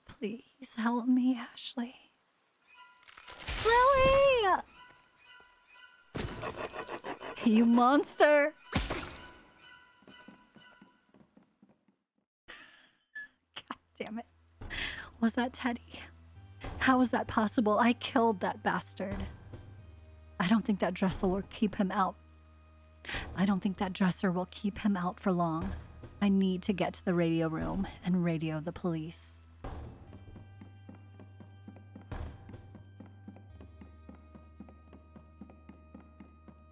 Please help me, Ashley. Lily! You monster! God damn it. Was that Teddy? How was that possible? I killed that bastard. I don't think that dresser will keep him out. I don't think that dresser will keep him out for long. I need to get to the radio room and radio the police.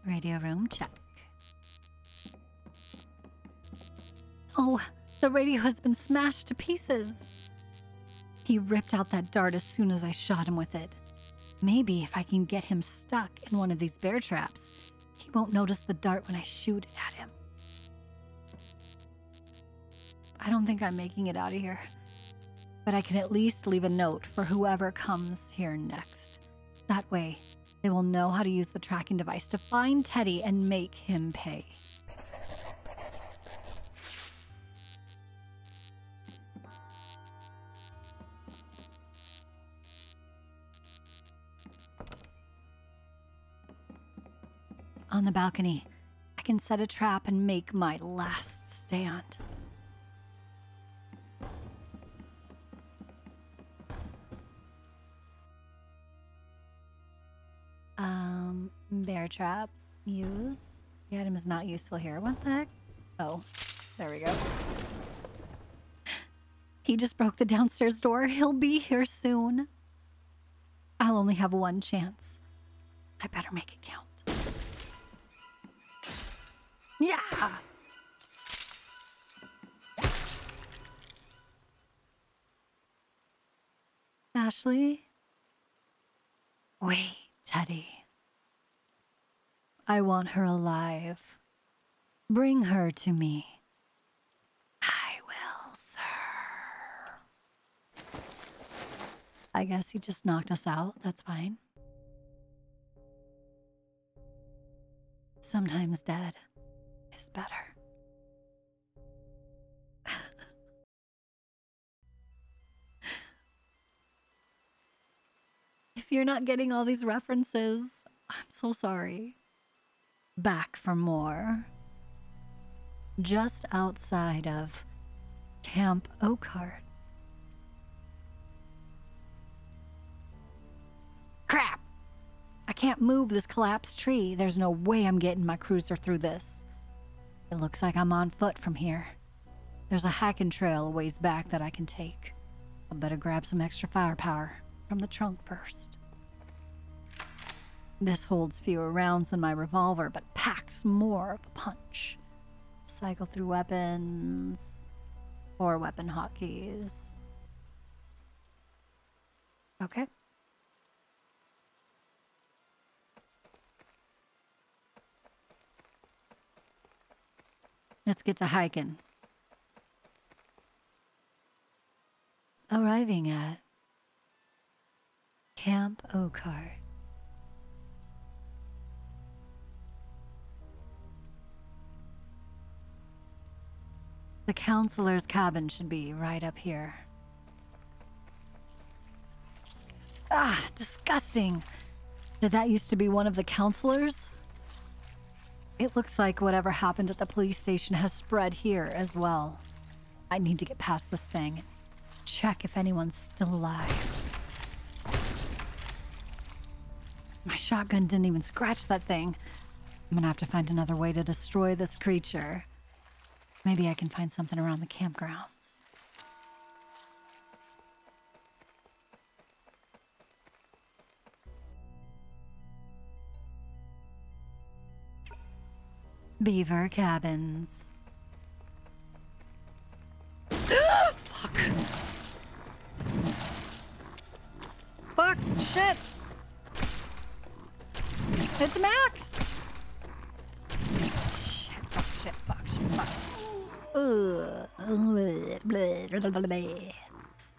Radio room check. Oh, the radio has been smashed to pieces. He ripped out that dart as soon as I shot him with it. Maybe if I can get him stuck in one of these bear traps, he won't notice the dart when I shoot it at him. I don't think I'm making it out of here, but I can at least leave a note for whoever comes here next. That way, they will know how to use the tracking device to find Teddy and make him pay. Balcony, I can set a trap and make my last stand. Um, bear trap. Use. The item is not useful here. What the heck? Oh, there we go. He just broke the downstairs door. He'll be here soon. I'll only have one chance. I better make it count. Yeah! Ashley? Wait, Teddy. I want her alive. Bring her to me. I will, sir. I guess he just knocked us out. That's fine. Sometimes dead better. if you're not getting all these references, I'm so sorry. Back for more. Just outside of Camp Oakheart. Crap! I can't move this collapsed tree. There's no way I'm getting my cruiser through this. It looks like I'm on foot from here. There's a hiking trail a ways back that I can take. I better grab some extra firepower from the trunk first. This holds fewer rounds than my revolver, but packs more of a punch. Cycle through weapons. Or weapon hotkeys. Okay. Let's get to hiking. Arriving at Camp Oakheart. The counselor's cabin should be right up here. Ah, disgusting. Did that used to be one of the counselors? It looks like whatever happened at the police station has spread here as well. I need to get past this thing. Check if anyone's still alive. My shotgun didn't even scratch that thing. I'm gonna have to find another way to destroy this creature. Maybe I can find something around the campgrounds. Beaver cabins. Fuck. Fuck. Shit. It's Max. Shit. Fuck. Shit. Fuck. Shit. Fuck. Ugh.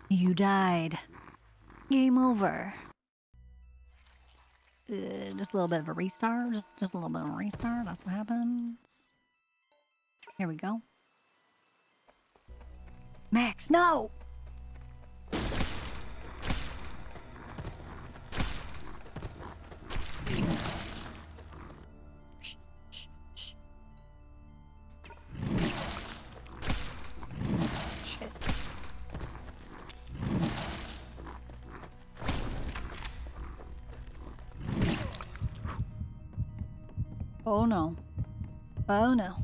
You died. Game over. Uh, just a little bit of a restart. Just, just a little bit of a restart. That's what happens. Here we go. Max, no! Oh no.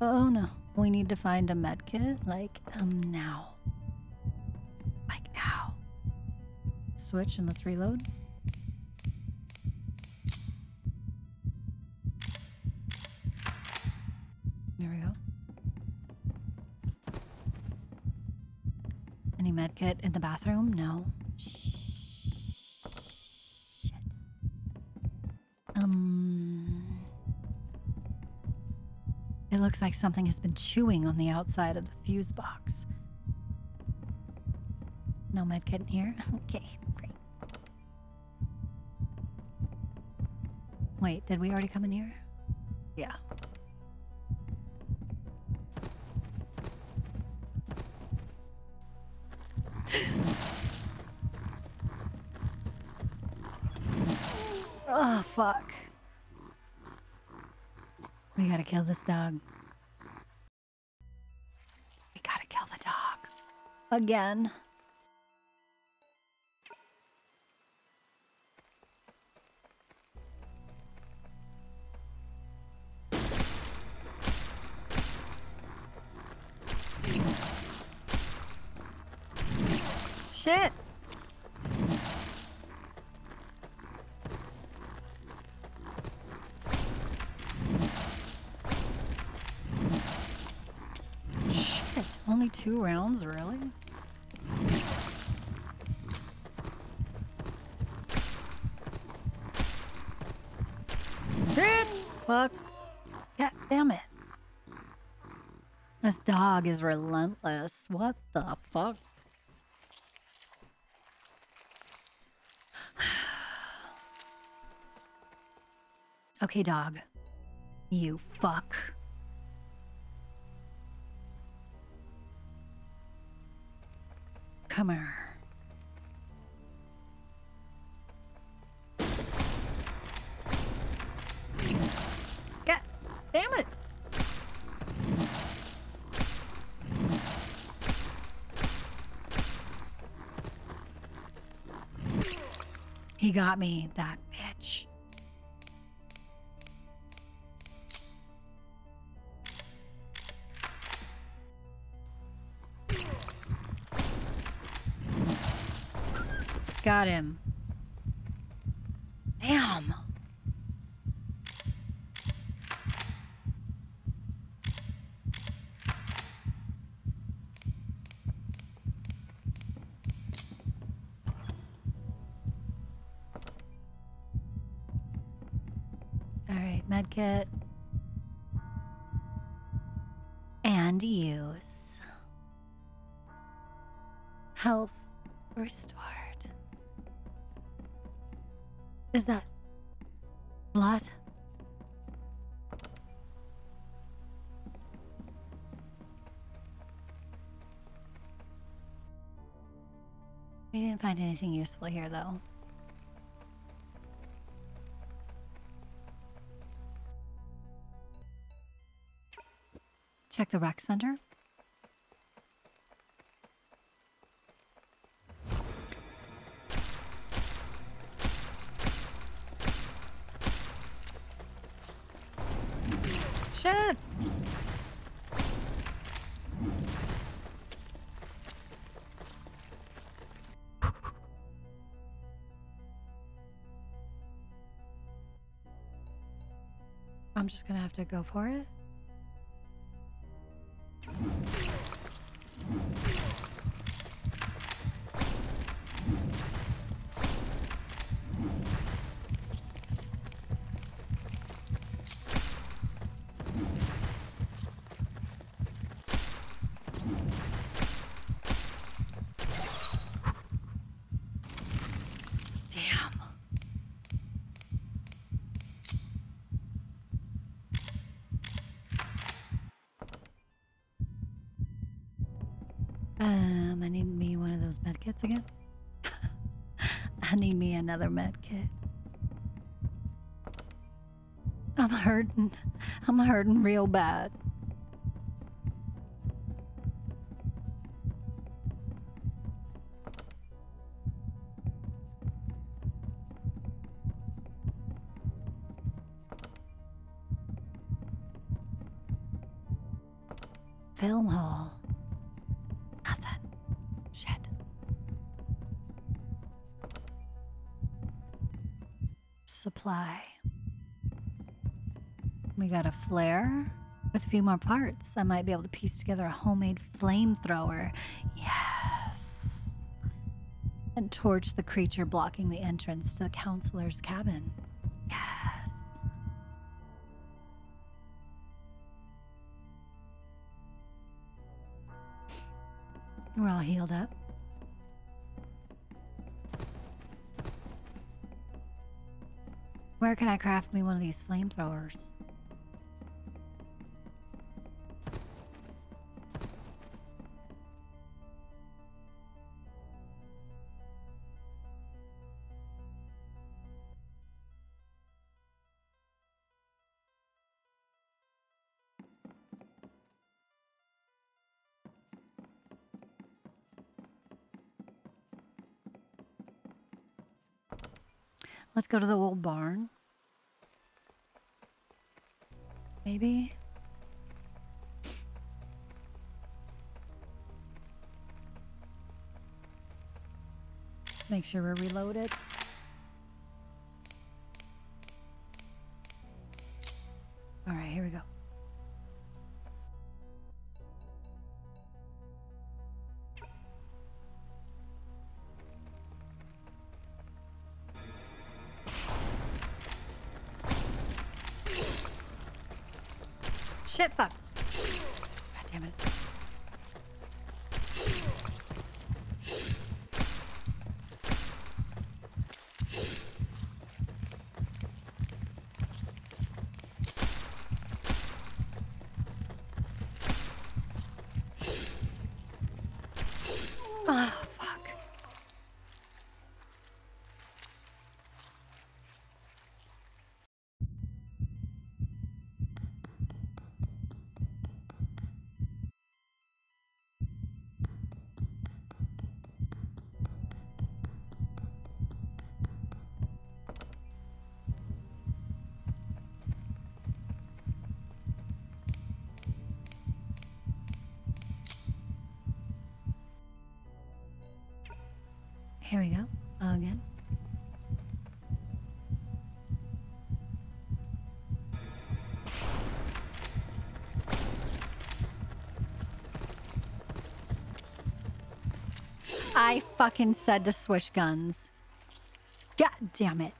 Oh no. We need to find a medkit, like um now. Like now. Switch and let's reload. There we go. Any medkit in the bathroom? No. It looks like something has been chewing on the outside of the fuse box. No medkit in here? Okay, great. Wait, did we already come in here? Yeah. oh, fuck. We gotta kill this dog. We gotta kill the dog. Again. Two rounds, really? Shit! Fuck. God damn it. This dog is relentless. What the fuck? okay, dog. You fuck. Come here. God damn it. He got me, that health restored. Is that blood? We didn't find anything useful here, though. Check the rec center. I'm just gonna have to go for it. Another med kit. I'm hurting. I'm hurting real bad. Few more parts. I might be able to piece together a homemade flamethrower. Yes. And torch the creature blocking the entrance to the counselor's cabin. Yes. We're all healed up. Where can I craft me one of these flamethrowers? Let's go to the old barn. Maybe. Make sure we're reloaded. Fucking said to switch guns. God damn it.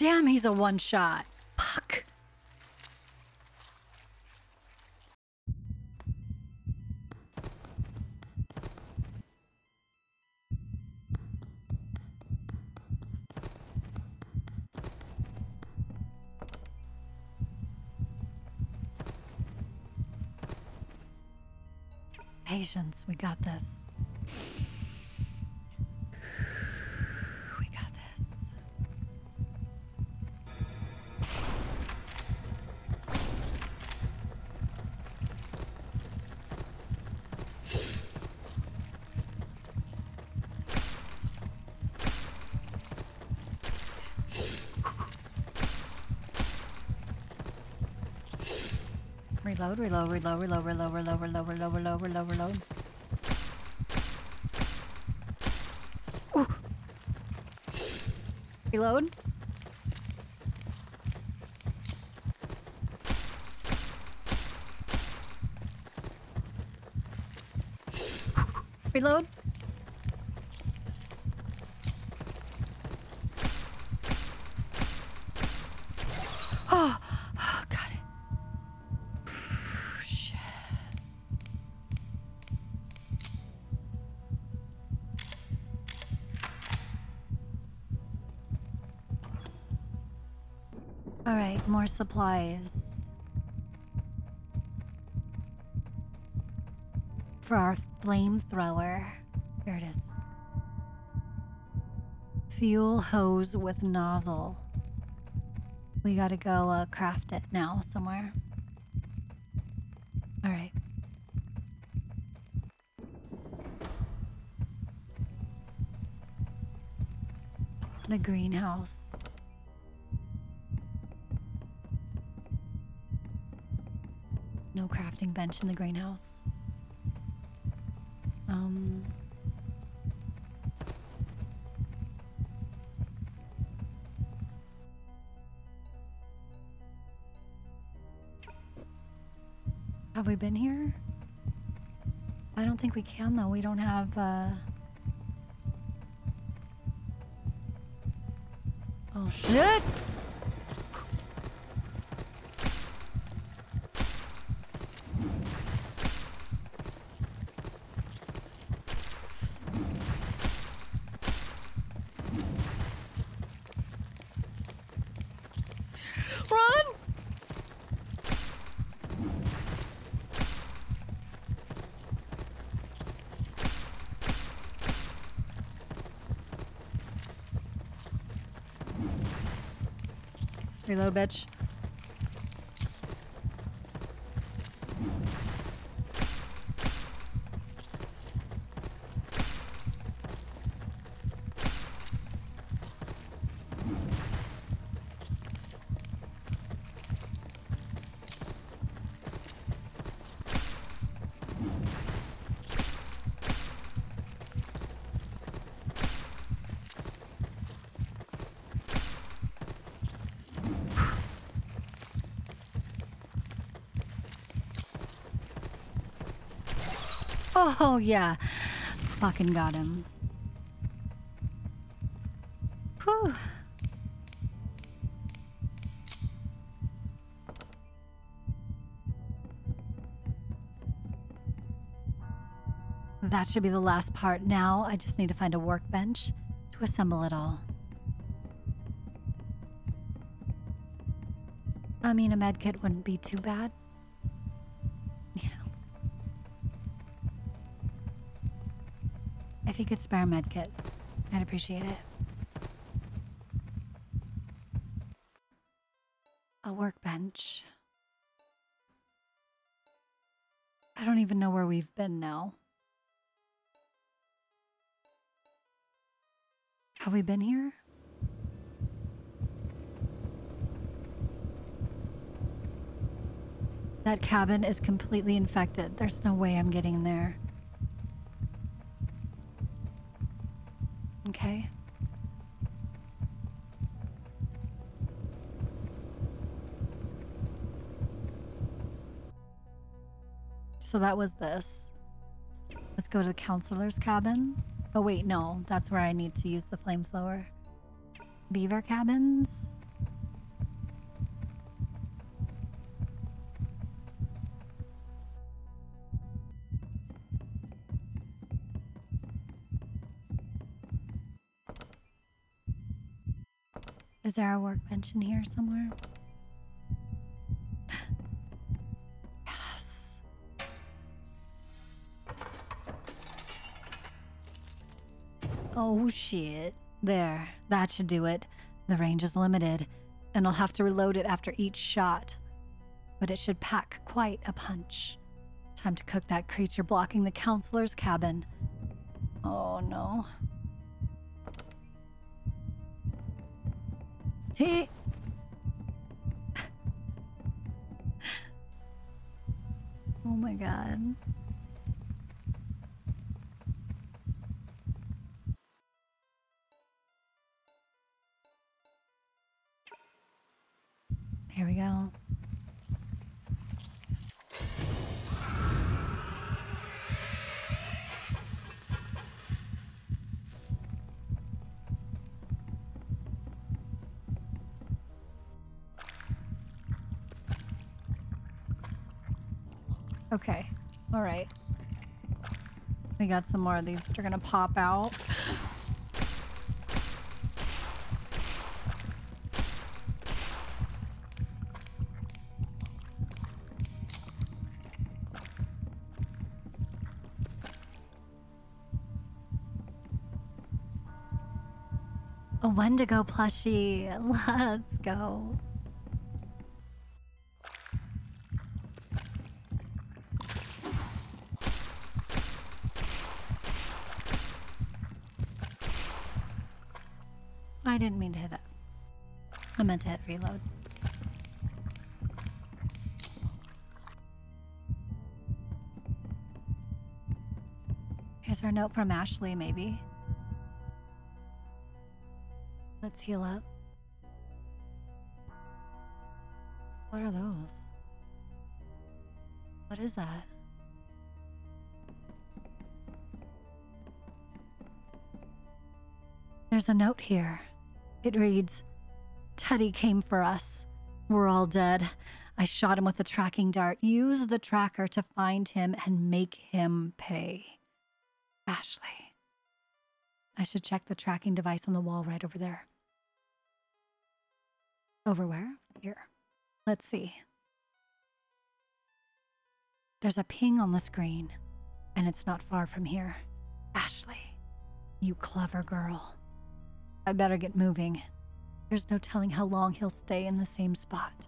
Damn, he's a one shot. Fuck. Patience, we got this. Reload, reload, reload, reload, reload, reload, reload, reload, reload, reload, reload. Ooh. Reload. Reload. Supplies. For our flamethrower. Here it is. Fuel hose with nozzle. We gotta go uh, craft it now somewhere. All right. The greenhouse. Bench in the greenhouse. Um. Have we been here? I don't think we can though. We don't have uh Oh shit! Run! Reload, bitch. Oh, yeah. Fucking got him. Whew. That should be the last part. Now I just need to find a workbench to assemble it all. I mean, a medkit wouldn't be too bad. Could spare a med kit, I'd appreciate it. A workbench. I don't even know where we've been now. Have we been here? That cabin is completely infected. There's no way I'm getting there. Okay. So that was this. Let's go to the counselor's cabin. Oh, wait, no. That's where I need to use the flamethrower. beaver cabins. Is there a workbench in here somewhere? Oh shit. There, that should do it. The range is limited, and I'll have to reload it after each shot. But it should pack quite a punch. Time to cook that creature blocking the counselor's cabin. Oh no. He. oh my god. Okay. All right. We got some more of these that are gonna pop out. A Wendigo plushie. Let's go. Meant to hit reload. Here's our note from Ashley, maybe. Let's heal up. What are those? What is that? There's a note here. It reads Teddy came for us. We're all dead. I shot him with a tracking dart. Use the tracker to find him and make him pay. Ashley. I should check the tracking device on the wall right over there. Over where? Here. Let's see. There's a ping on the screen, and it's not far from here. Ashley, you clever girl. I better get moving. There's no telling how long he'll stay in the same spot.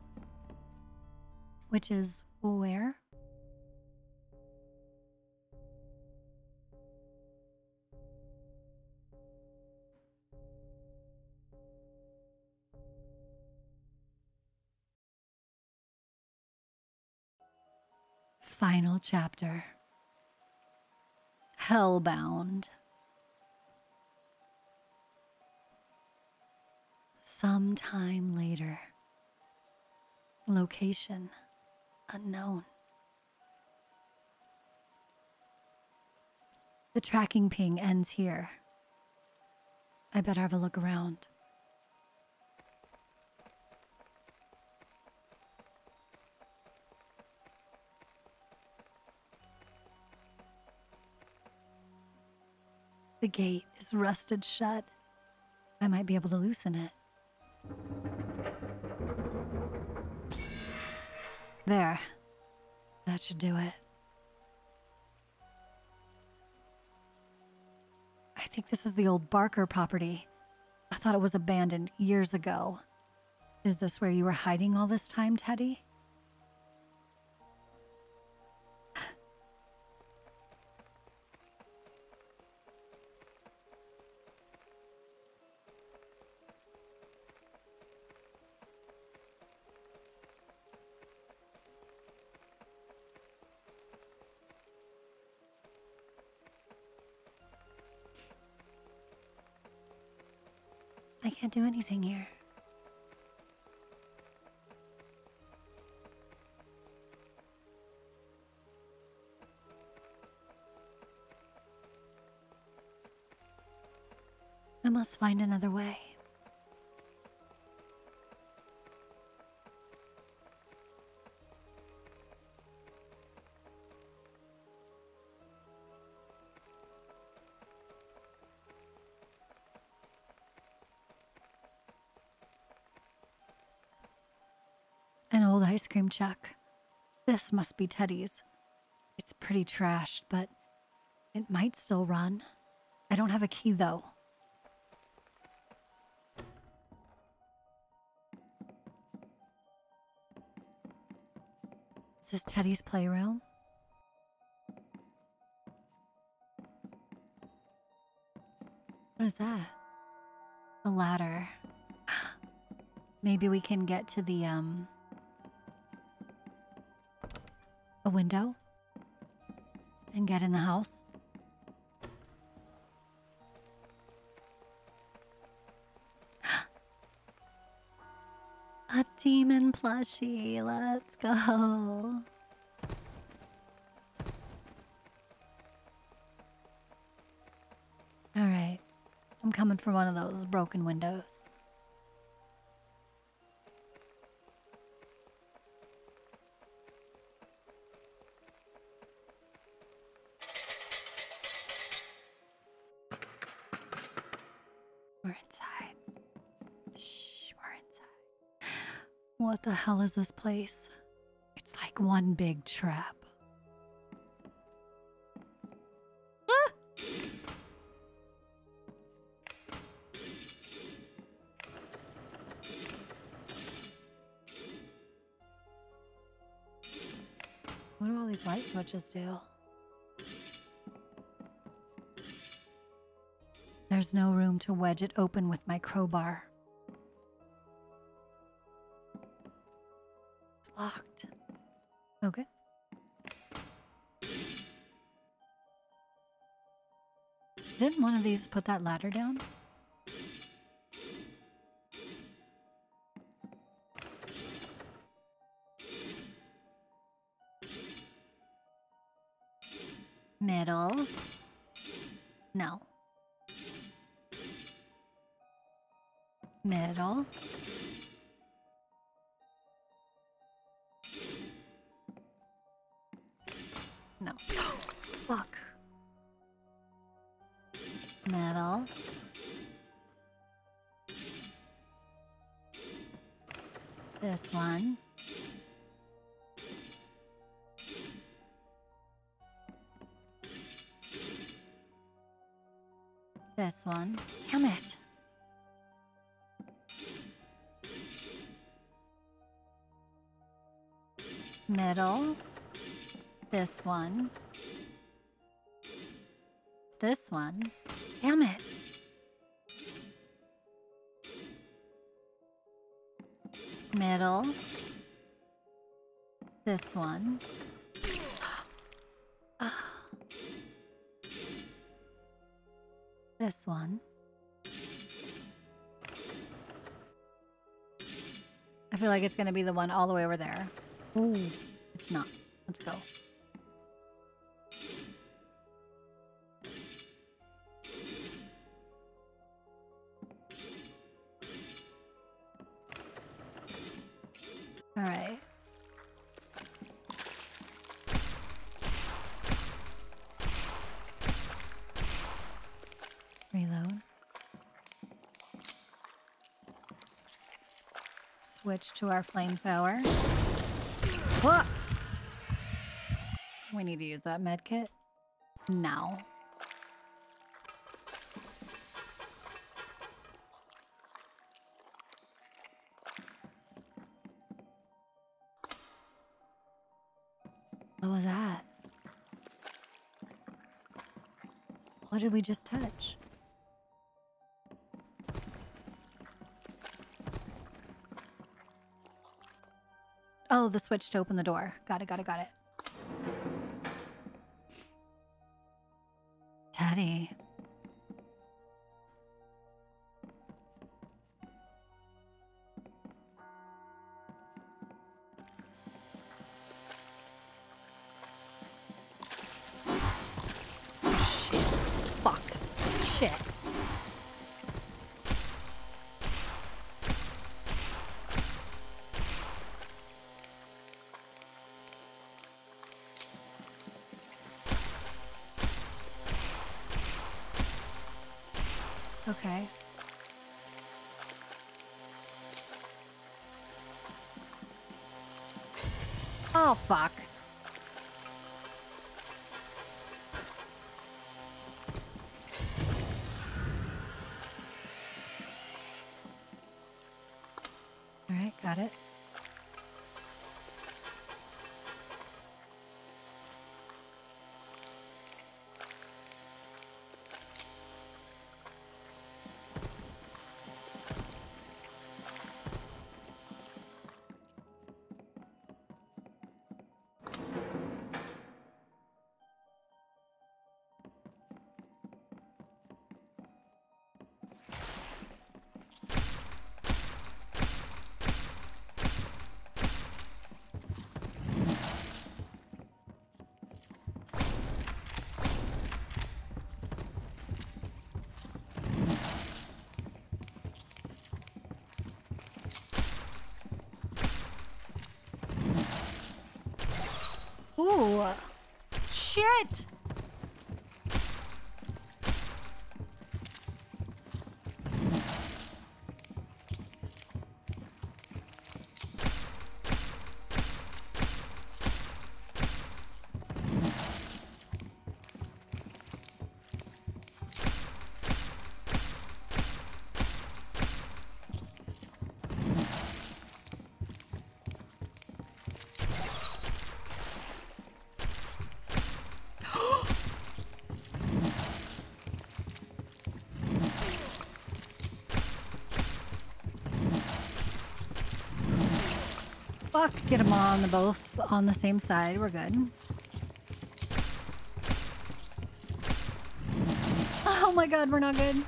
Which is where? Final chapter. Hellbound. Sometime later. Location unknown. The tracking ping ends here. I better have a look around. The gate is rusted shut. I might be able to loosen it. There. That should do it. I think this is the old Barker property. I thought it was abandoned years ago. Is this where you were hiding all this time, Teddy? must find another way. An old ice cream chuck. This must be Teddy's. It's pretty trashed, but it might still run. I don't have a key though. This Teddy's playroom? What is that? The ladder. Maybe we can get to the, um, a window and get in the house. Demon plushie. Let's go. All right. I'm coming for one of those broken windows. Hell is this place? It's like one big trap. Ah! What do all these light switches do? There's no room to wedge it open with my crowbar. Okay. Didn't one of these put that ladder down? Middle. No. Middle. One. This one. Damn it. Middle. This one. This one. Damn it. Middle. This one. This one. I feel like it's going to be the one all the way over there. Ooh, it's not. Let's go. To our flamethrower. What? We need to use that med kit now. What was that? What did we just touch? Oh, the switch to open the door. Got it, got it, got it. Teddy. Shit. Fuck, get them all on the both on the same side. We're good. Oh my god, we're not good.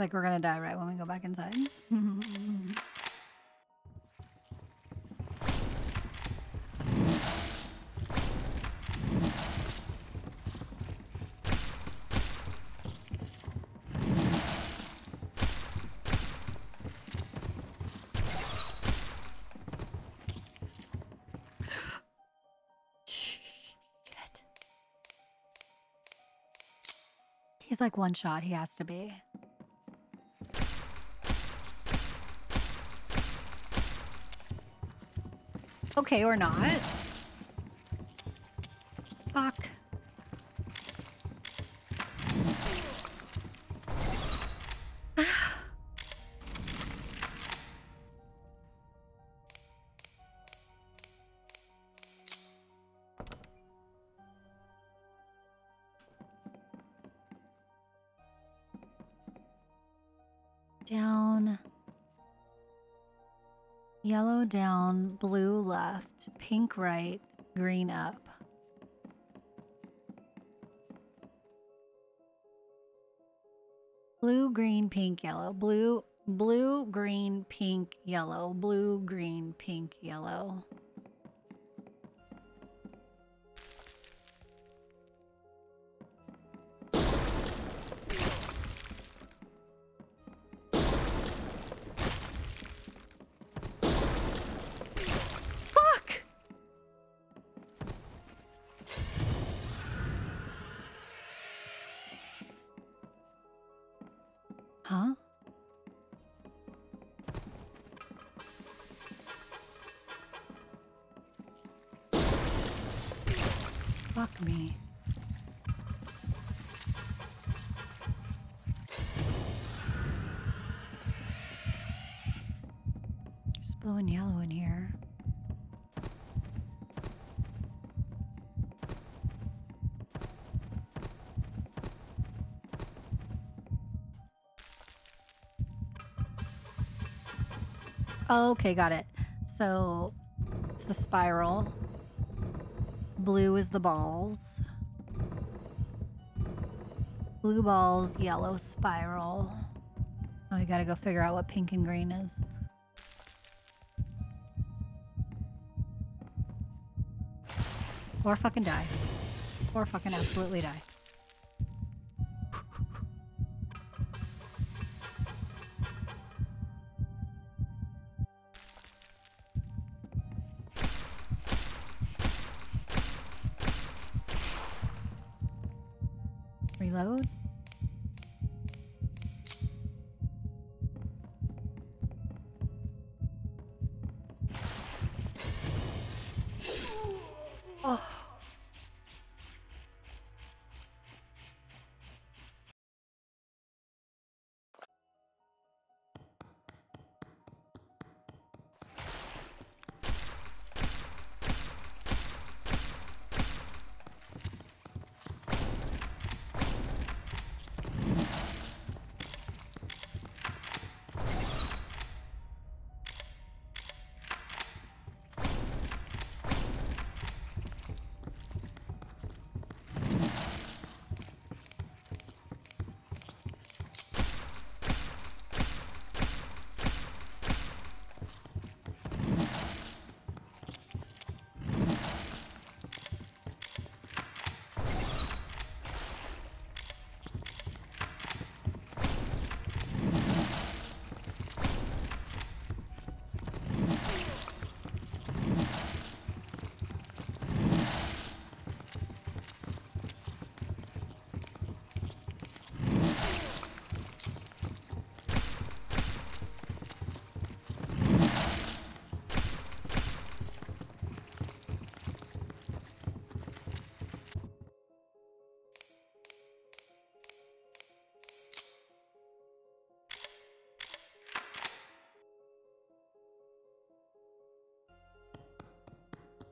Like we're gonna die right when we go back inside. He's like one shot, he has to be. Okay, or not. Pink right, green up. Blue, green, pink, yellow. Blue, blue, green, pink, yellow. Blue, green, pink, yellow. Oh, okay, got it. So it's the spiral. Blue is the balls. Blue balls, yellow spiral. Oh, we gotta go figure out what pink and green is. Or fucking die. Or fucking absolutely die. Reload.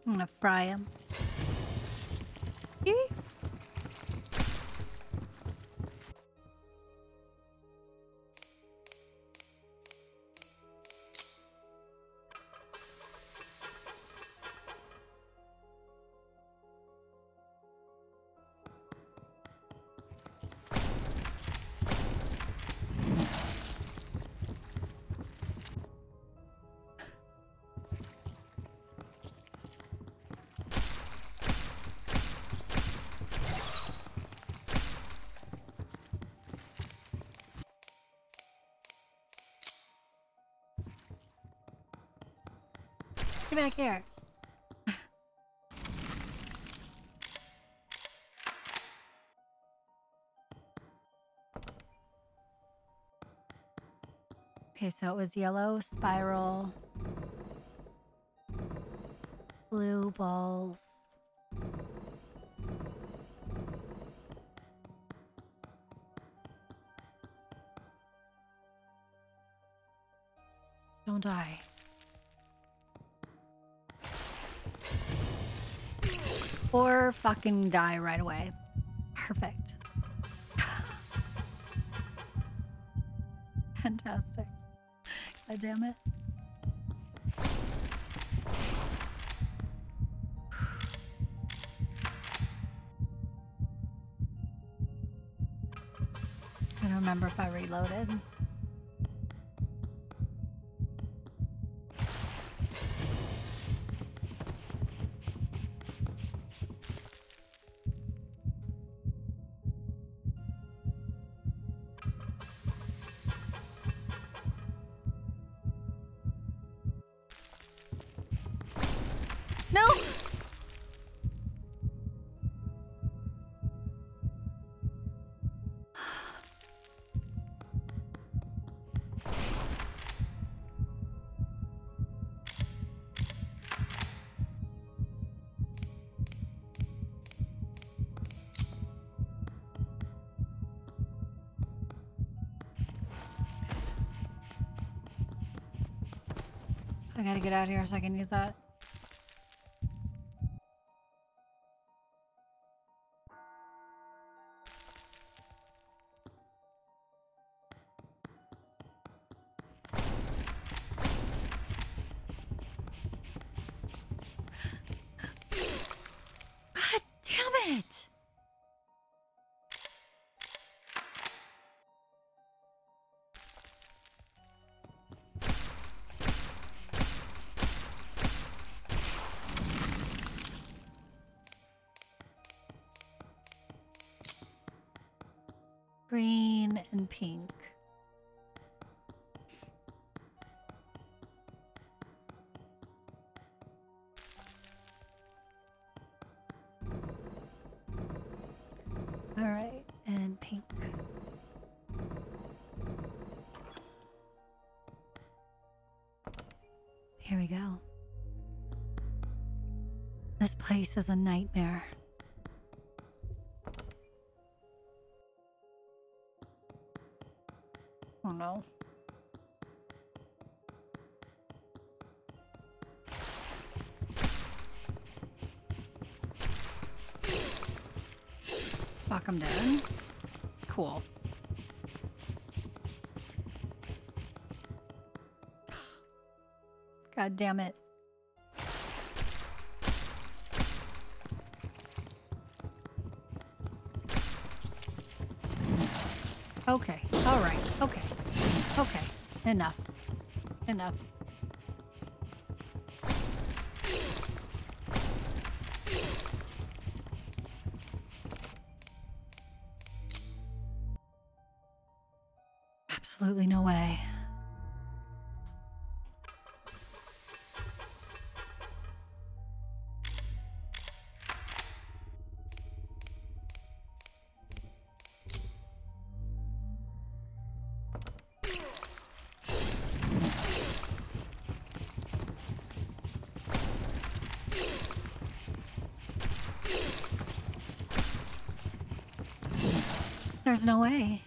I'm gonna fry him. Back here. Okay, so it was yellow, spiral, blue balls. Don't die. Or fucking die right away. Perfect. Fantastic. God damn it. I don't remember if I reloaded. Gotta get out of here so I can use that. Here we go. This place is a nightmare. Damn it. Okay. All right. Okay. Okay. Enough. Enough. There's no way.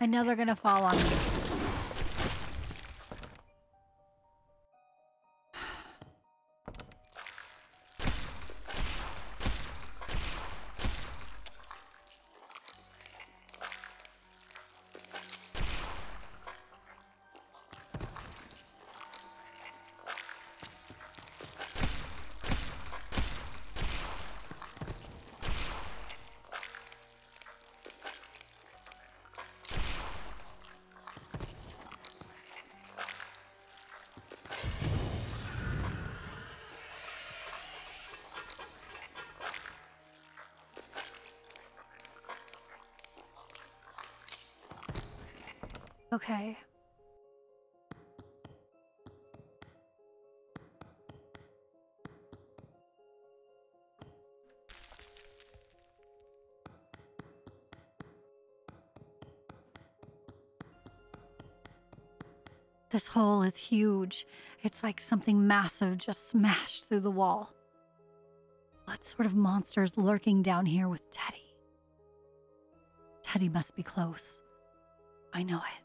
I know they're gonna fall on me. Okay. This hole is huge. It's like something massive just smashed through the wall. What sort of monster is lurking down here with Teddy? Teddy must be close. I know it.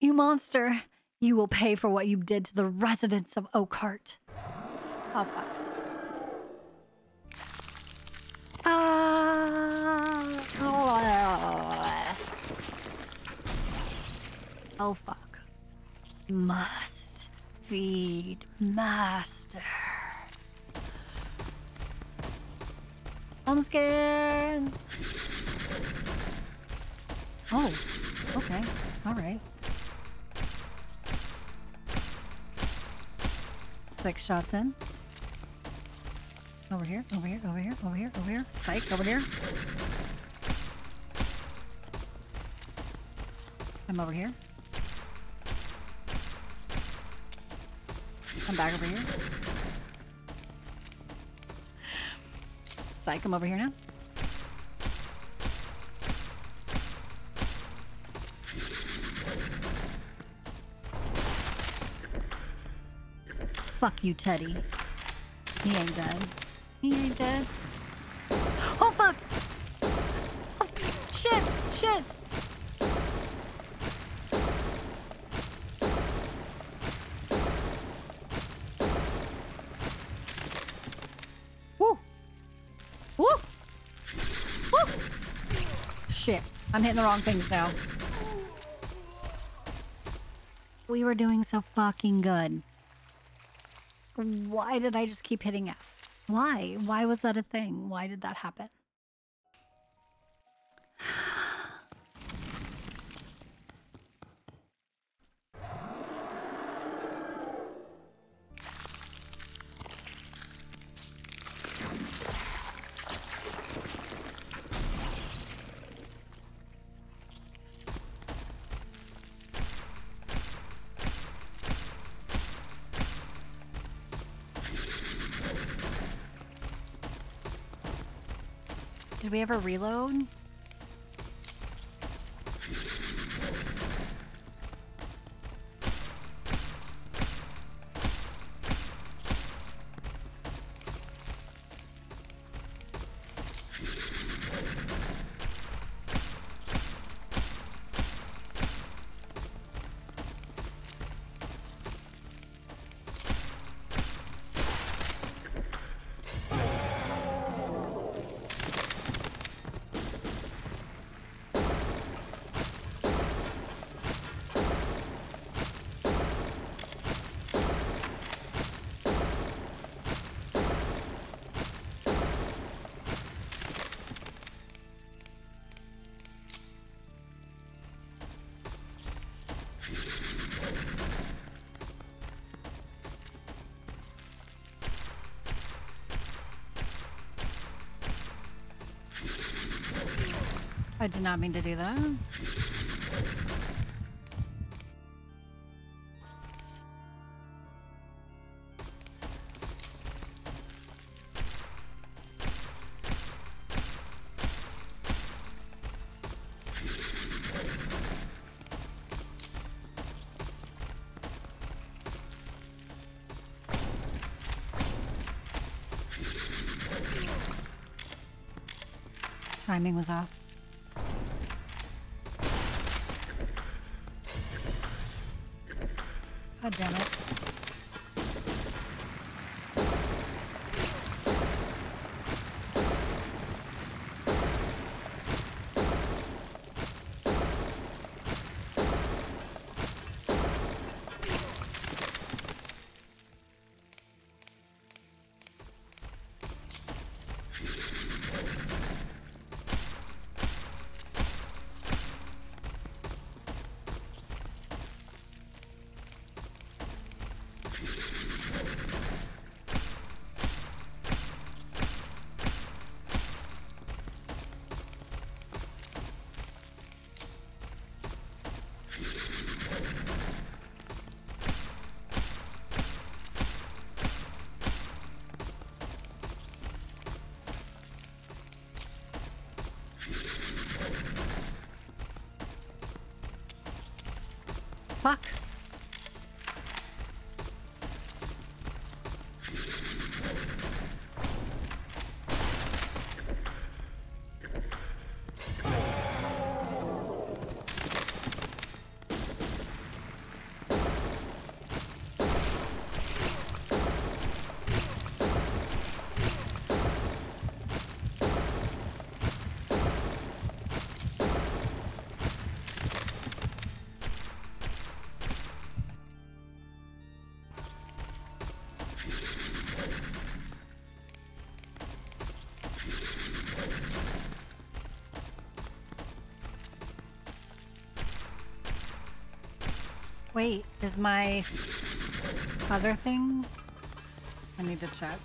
You monster. You will pay for what you did to the residents of Oakheart. Oh, fuck. Ah. Oh, fuck. Must feed master. I'm scared. Oh, okay. All right. Six shots in. Over here, over here, over here, over here, over here. Psych, over here. I'm over here. I'm back over here. Psych, I'm over here now. Fuck you, Teddy. He ain't dead. He ain't dead. Oh, fuck! Oh, shit! Shit! Woo! Woo! Woo! Shit. I'm hitting the wrong things now. We were doing so fucking good. Why did I just keep hitting F? Why? Why was that a thing? Why did that happen? Did we ever reload? Did not mean to do that. Timing was off. Wait, is my other thing? I need to check.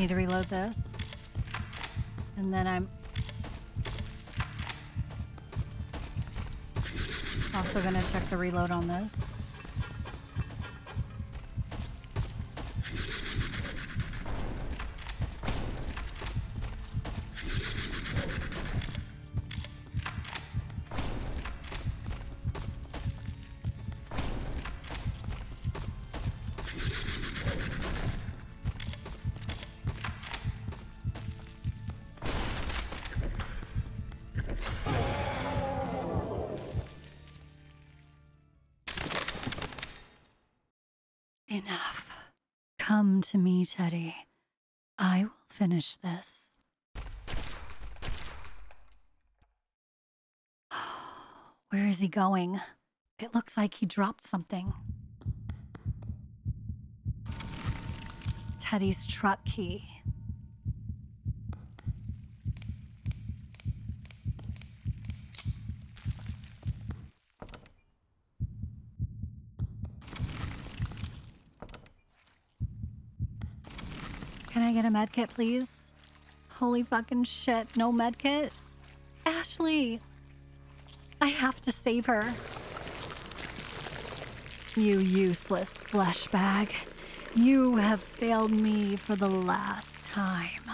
Need to reload this. And then I'm also going to check the reload on this. Going? It looks like he dropped something. Teddy's truck key. Can I get a medkit, please? Holy fucking shit, no medkit? Ashley! I have to save her. You useless flesh bag. You have failed me for the last time.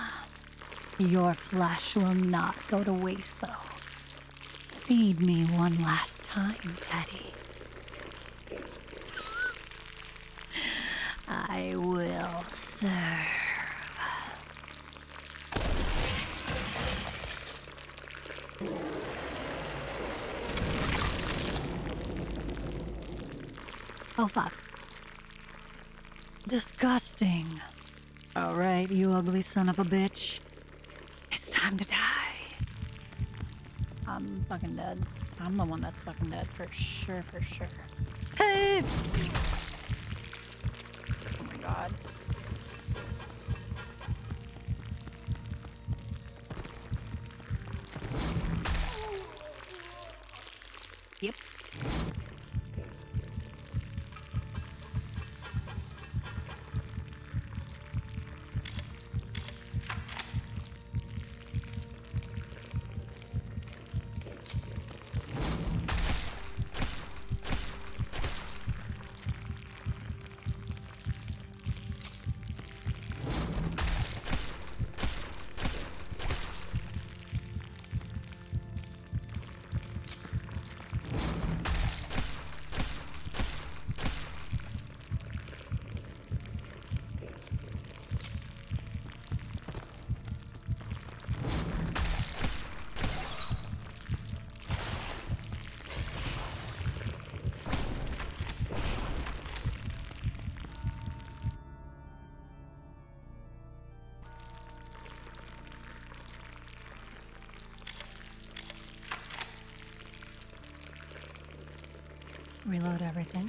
Your flesh will not go to waste, though. Feed me one last time, Teddy. I will Oh, fuck. Disgusting. All right, you ugly son of a bitch. It's time to die. I'm fucking dead. I'm the one that's fucking dead for sure, for sure. Hey! Reload everything.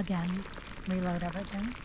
Again, reload everything.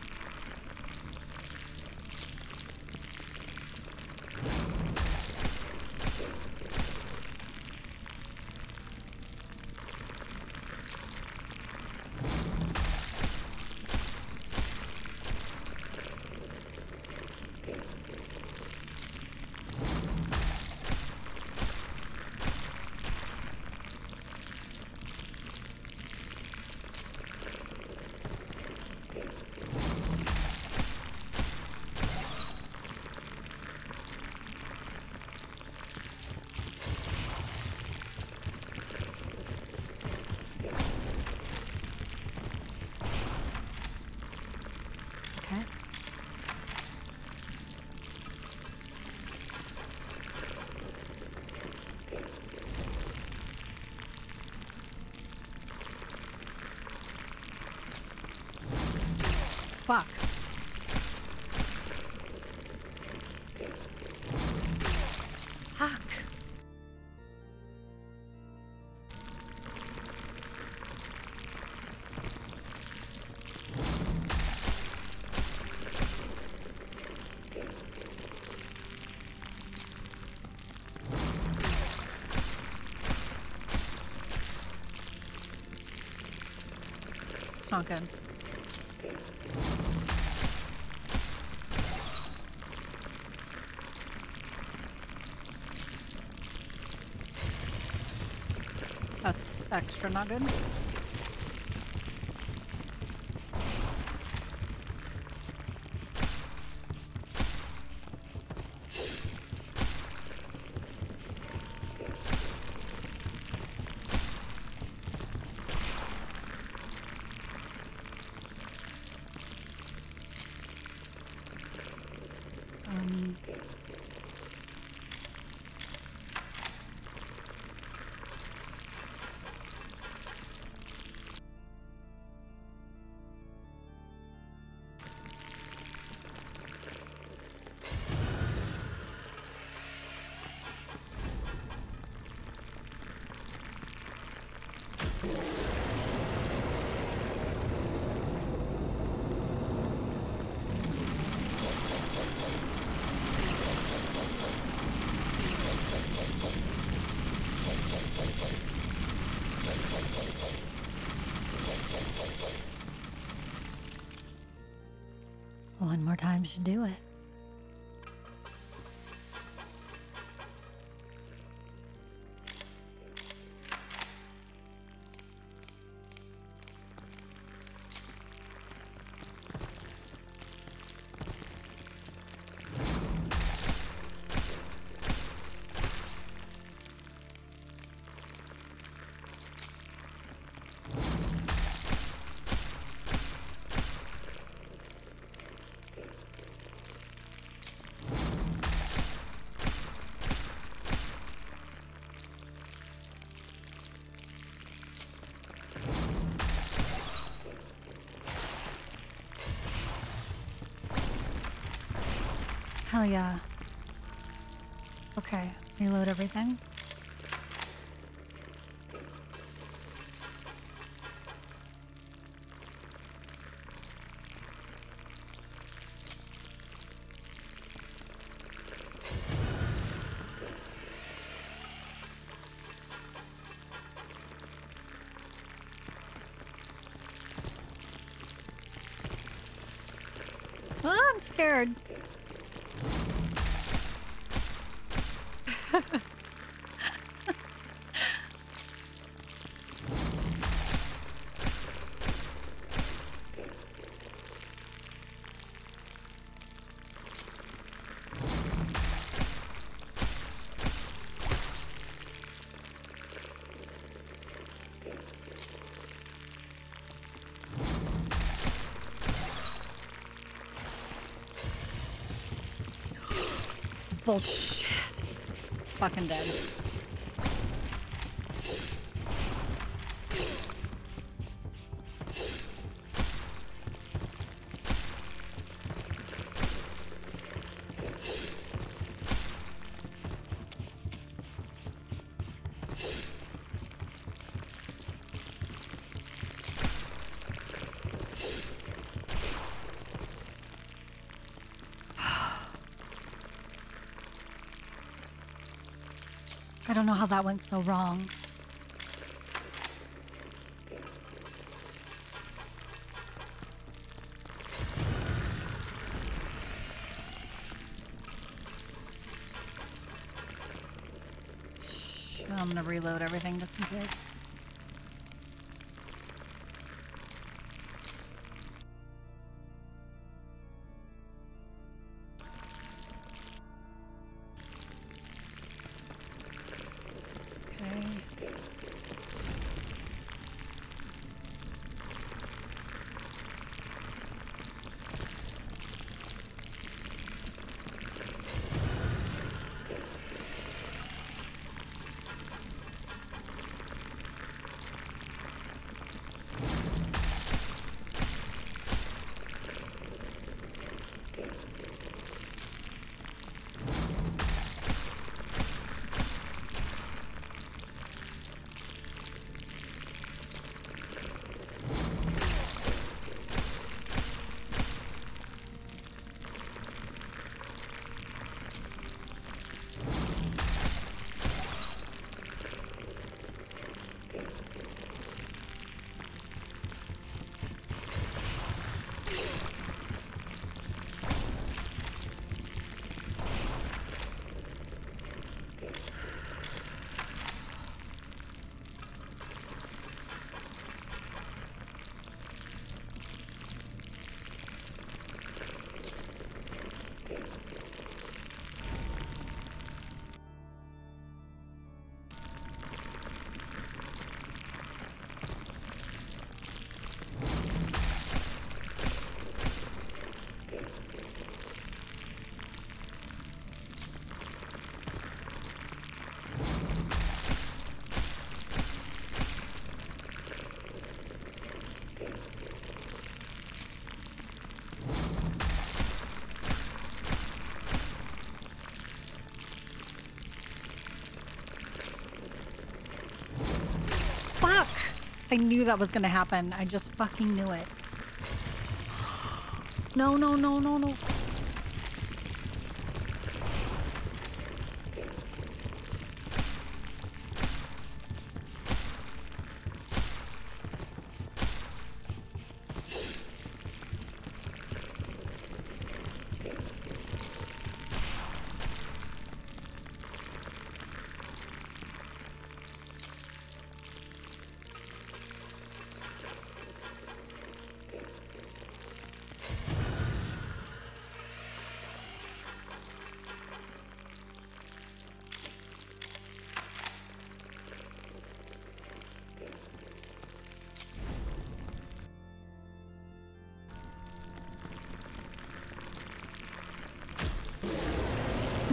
That's extra not good. More time should do it. Yeah. Okay, reload everything. Oh, I'm scared. Bullshit. Fucking dead. How that went so wrong. I'm gonna reload everything just in case. I knew that was gonna happen. I just fucking knew it. No, no, no, no, no.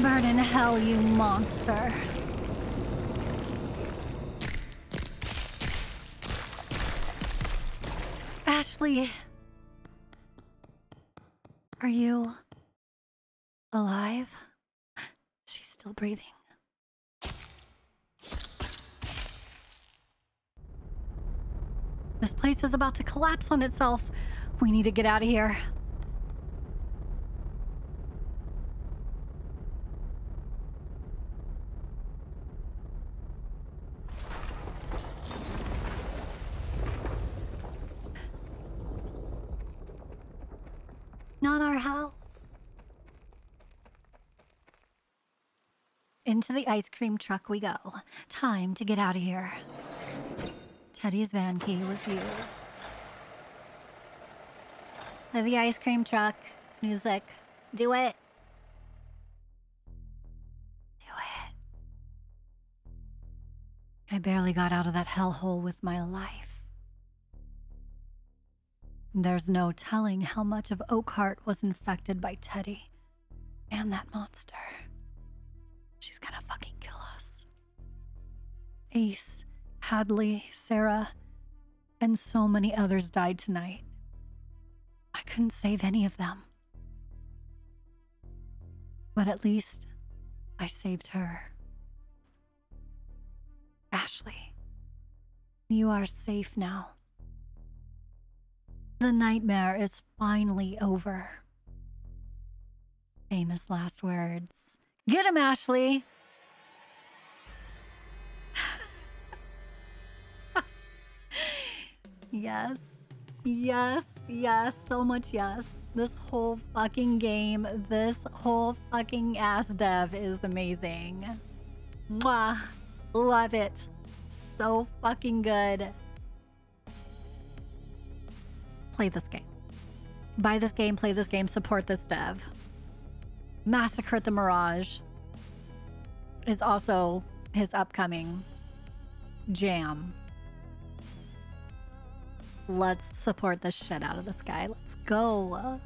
Burn in hell, you monster. Ashley. Are you alive? She's still breathing. This place is about to collapse on itself. We need to get out of here. Not our house. Into the ice cream truck we go. Time to get out of here. Teddy's van key was used. The ice cream truck. Music. Do it. Do it. I barely got out of that hellhole with my life. There's no telling how much of Oakheart was infected by Teddy and that monster. She's gonna fucking kill us. Ace, Hadley, Sarah, and so many others died tonight. I couldn't save any of them. But at least I saved her. Ashley, you are safe now. The nightmare is finally over. Famous last words. Get him, Ashley. yes, yes, yes, so much yes. This whole fucking game, this whole fucking ass dev is amazing. Mwah. Love it. So fucking good. Play this game. Buy this game, play this game, support this dev. Massacre at the Mirage is also his upcoming jam. Let's support the shit out of this guy. Let's go.